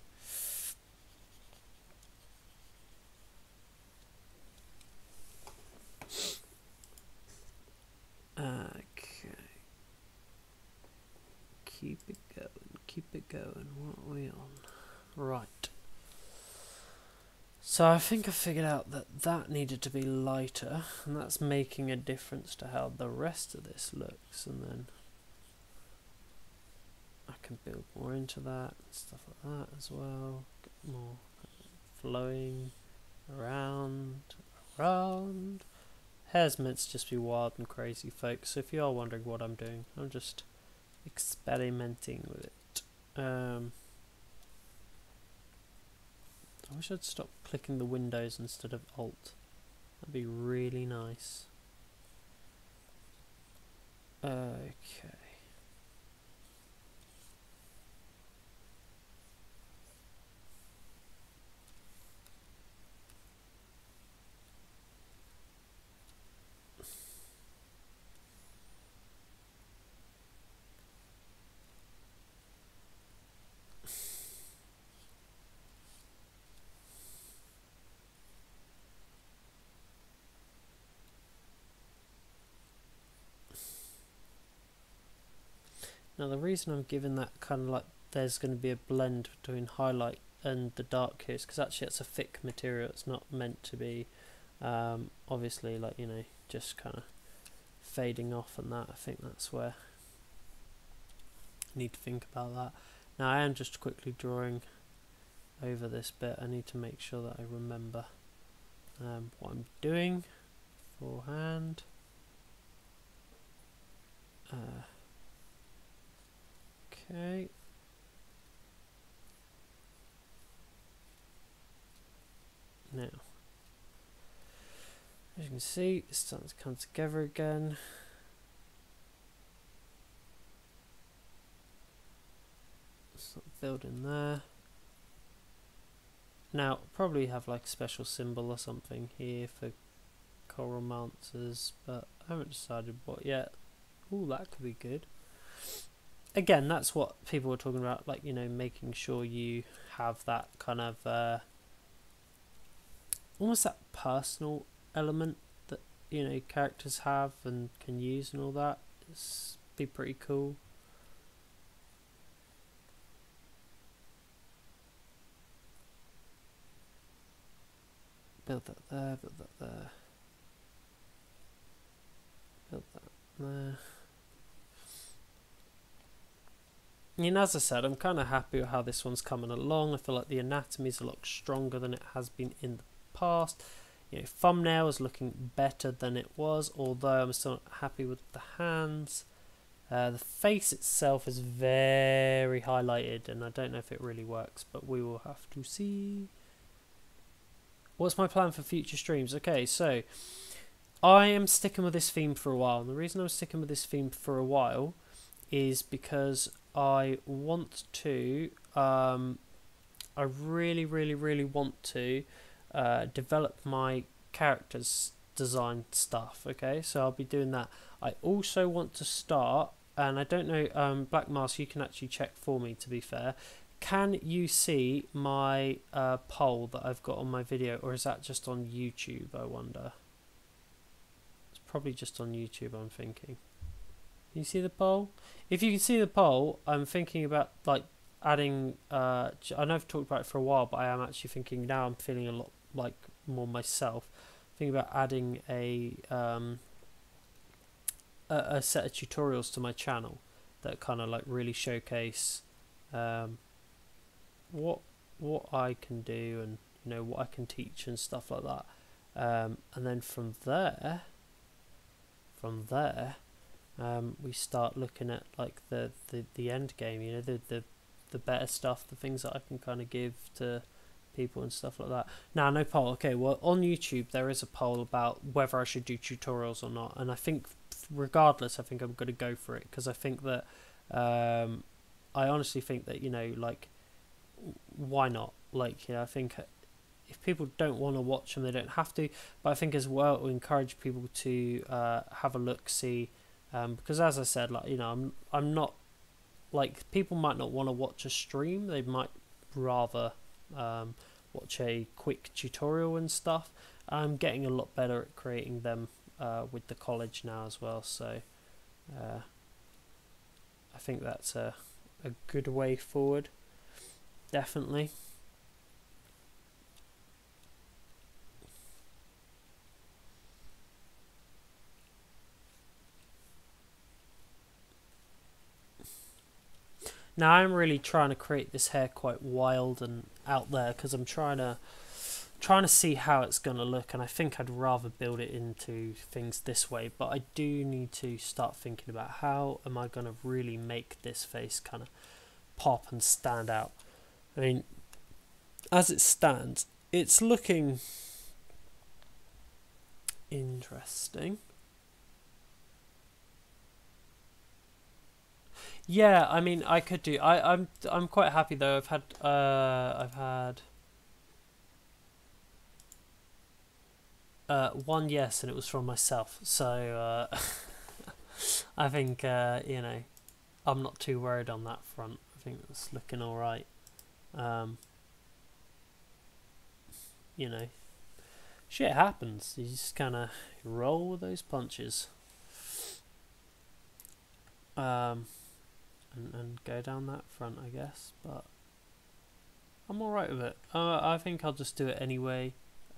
Okay. Keep it going, keep it going. What are we on? Right. So I think I figured out that that needed to be lighter, and that's making a difference to how the rest of this looks, and then I can build more into that and stuff like that as well. Get more flowing around, around. Hair's meant to just be wild and crazy, folks. So if you are wondering what I'm doing, I'm just experimenting with it. Um, I wish I'd stop clicking the windows instead of Alt. That'd be really nice. Okay. Now the reason I'm giving that kind of like there's going to be a blend between highlight and the dark here is because actually it's a thick material. It's not meant to be um, obviously like you know just kind of fading off and that. I think that's where you need to think about that. Now I am just quickly drawing over this bit. I need to make sure that I remember um, what I'm doing beforehand. Uh, Okay. Now, as you can see, it's starting to come together again. Start building there. Now, probably have like a special symbol or something here for coral Coralmancers, but I haven't decided what yet. Oh, that could be good again, that's what people were talking about, like you know, making sure you have that kind of uh, almost that personal element that you know characters have and can use and all that. It's be pretty cool. Build that there, build that there. Build that there. And as I said, I'm kind of happy with how this one's coming along. I feel like the anatomy is a lot stronger than it has been in the past. You know, thumbnail is looking better than it was, although I'm still not happy with the hands. Uh, the face itself is very highlighted, and I don't know if it really works, but we will have to see. What's my plan for future streams? Okay, so I am sticking with this theme for a while, and the reason I'm sticking with this theme for a while is because I want to, um, I really, really, really want to uh, develop my characters design stuff. Okay, so I'll be doing that. I also want to start, and I don't know, um, Black Mask, you can actually check for me. To be fair, can you see my uh, poll that I've got on my video, or is that just on YouTube? I wonder. It's probably just on YouTube. I'm thinking. Can you see the poll? If you can see the poll, I'm thinking about like adding. Uh, I know I've talked about it for a while, but I am actually thinking now. I'm feeling a lot like more myself. Thinking about adding a um, a, a set of tutorials to my channel that kind of like really showcase um, what what I can do and you know what I can teach and stuff like that. Um, and then from there, from there, um, we start looking at like the, the, the end game, you know, the, the the better stuff, the things that I can kind of give to people and stuff like that. Now, no poll. Okay, well, on YouTube there is a poll about whether I should do tutorials or not, and I think, regardless, I think I'm going to go for it because I think that, um, I honestly think that you know, like, why not? Like, you know, I think if people don't want to watch them, they don't have to. But I think as well, we encourage people to uh, have a look, see um, because as I said, like you know, I'm I'm not like people might not want to watch a stream. They might rather um, watch a quick tutorial and stuff. I'm getting a lot better at creating them uh, with the college now as well. So uh, I think that's a a good way forward. Definitely. Now I'm really trying to create this hair quite wild and out there because I'm trying to trying to see how it's going to look and I think I'd rather build it into things this way but I do need to start thinking about how am I going to really make this face kind of pop and stand out. I mean as it stands it's looking interesting. Yeah, I mean, I could do. I, I'm I'm quite happy though. I've had uh I've had uh one yes, and it was from myself. So uh, I think uh, you know I'm not too worried on that front. I think it's looking all right. Um, you know, shit happens. You just kind of roll with those punches. Um and, and go down that front, I guess. But I'm alright with it. Uh, I think I'll just do it anyway.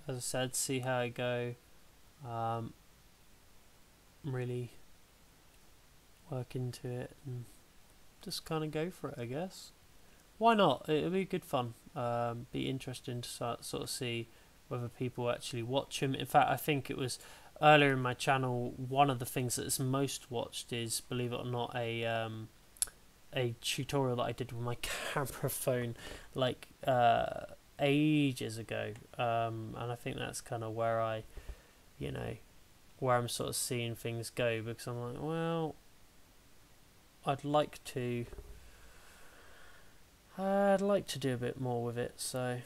As I said, see how I go. Um, really work into it and just kind of go for it, I guess. Why not? It'll be good fun. Um, be interesting to start, sort of see whether people actually watch them. In fact, I think it was earlier in my channel. One of the things that's most watched is, believe it or not, a um, a tutorial that I did with my camera phone like uh, ages ago, um, and I think that's kind of where I, you know, where I'm sort of seeing things go because I'm like, well, I'd like to. I'd like to do a bit more with it, so.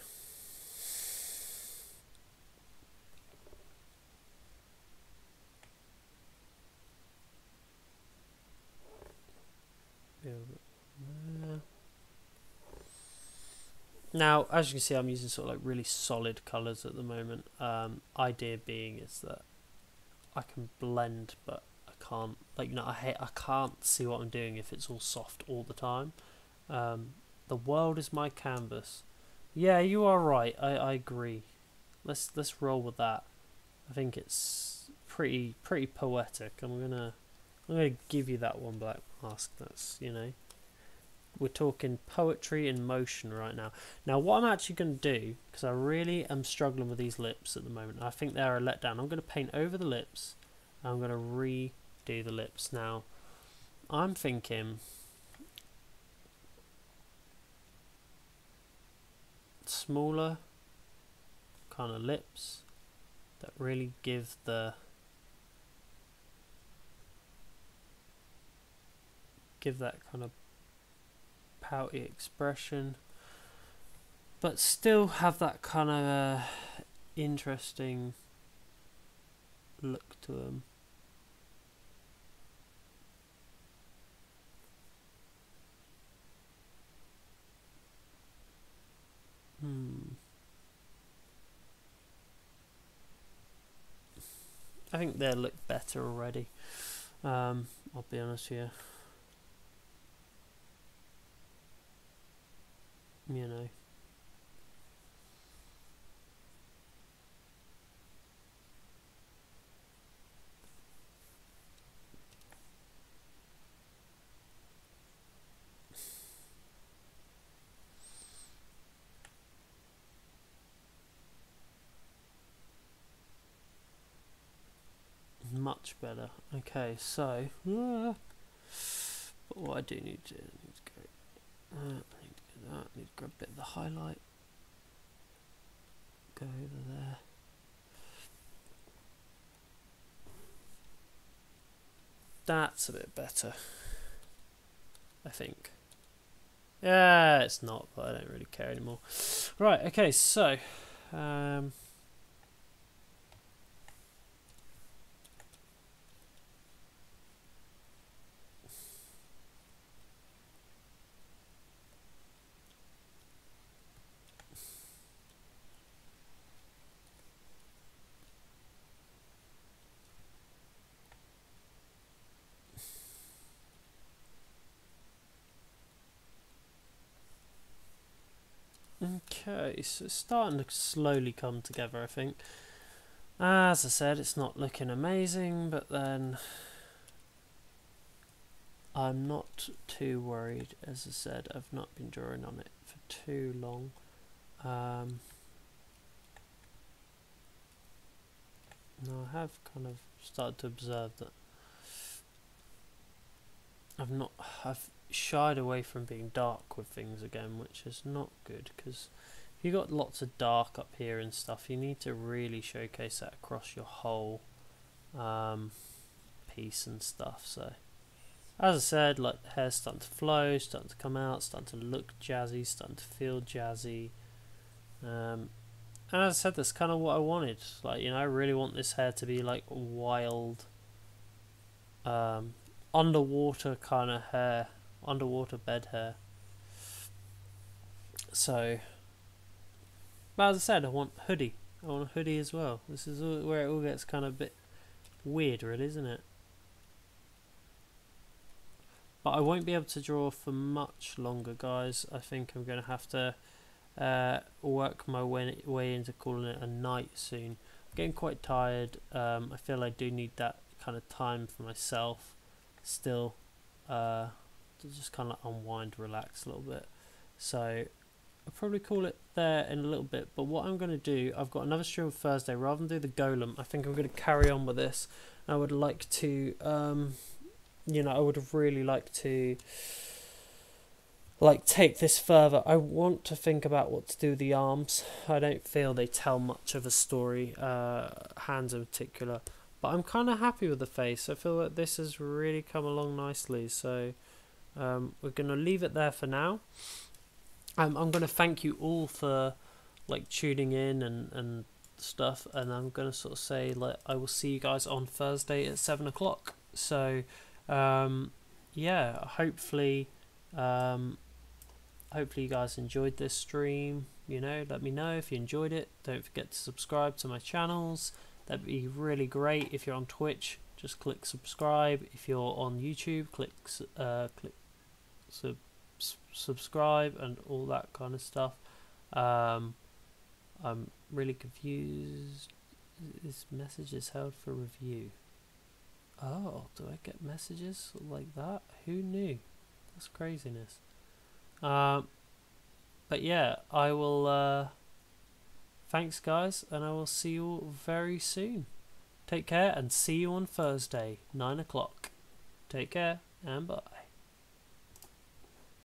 Now, as you can see, I'm using sort of like really solid colours at the moment. Um, idea being is that I can blend, but I can't. Like you know, I hate. I can't see what I'm doing if it's all soft all the time. Um, the world is my canvas. Yeah, you are right. I, I agree. Let's let's roll with that. I think it's pretty pretty poetic. I'm gonna I'm gonna give you that one black mask. That's you know we're talking poetry in motion right now. Now, what I'm actually going to do, because I really am struggling with these lips at the moment, I think they're a letdown. I'm going to paint over the lips. I'm going to redo the lips. Now, I'm thinking smaller kind of lips that really give the give that kind of pouty expression, but still have that kind of uh, interesting look to them. Hmm. I think they look better already. Um, I'll be honest here. You know. Much better. Okay, so uh, but what I do need to, need to go. Uh, that. Need to grab a bit of the highlight. Go over there. That's a bit better. I think. Yeah, it's not, but I don't really care anymore. Right, okay, so um, Okay, so it's starting to slowly come together, I think. As I said, it's not looking amazing, but then I'm not too worried. As I said, I've not been drawing on it for too long. Um, now I have kind of started to observe that I've not, I've shied away from being dark with things again, which is not good because if you got lots of dark up here and stuff, you need to really showcase that across your whole um, piece and stuff. So, as I said, like the hair's starting to flow, starting to come out, starting to look jazzy, starting to feel jazzy. Um, and as I said, that's kind of what I wanted. Like, you know, I really want this hair to be like wild, um, underwater kind of hair underwater bed hair. So, but as I said, I want hoodie. I want a hoodie as well. This is where it all gets kind of a bit weird, really, isn't it? But I won't be able to draw for much longer, guys. I think I'm going to have to uh, work my way, way into calling it a night soon. I'm getting quite tired. Um, I feel I do need that kind of time for myself still. Uh, to just kind of unwind, relax a little bit. So I'll probably call it there in a little bit. But what I'm going to do, I've got another stream Thursday. Rather than do the golem, I think I'm going to carry on with this. I would like to, um, you know, I would really liked to like take this further. I want to think about what to do with the arms. I don't feel they tell much of a story, uh, hands in particular. But I'm kind of happy with the face. I feel like this has really come along nicely. So um, we're going to leave it there for now. Um, I'm going to thank you all for like tuning in and, and stuff, and I'm going to sort of say like I will see you guys on Thursday at seven o'clock. So um, yeah, hopefully um, hopefully you guys enjoyed this stream. You know, let me know if you enjoyed it. Don't forget to subscribe to my channels. That'd be really great. If you're on Twitch, just click subscribe. If you're on YouTube, click uh, click sub, subscribe and all that kind of stuff. Um, I'm really confused. This message is held for review. Oh, do I get messages like that? Who knew? That's craziness. Um, but yeah, I will. Uh, thanks, guys, and I will see you all very soon. Take care and see you on Thursday, 9 o'clock. Take care and bye.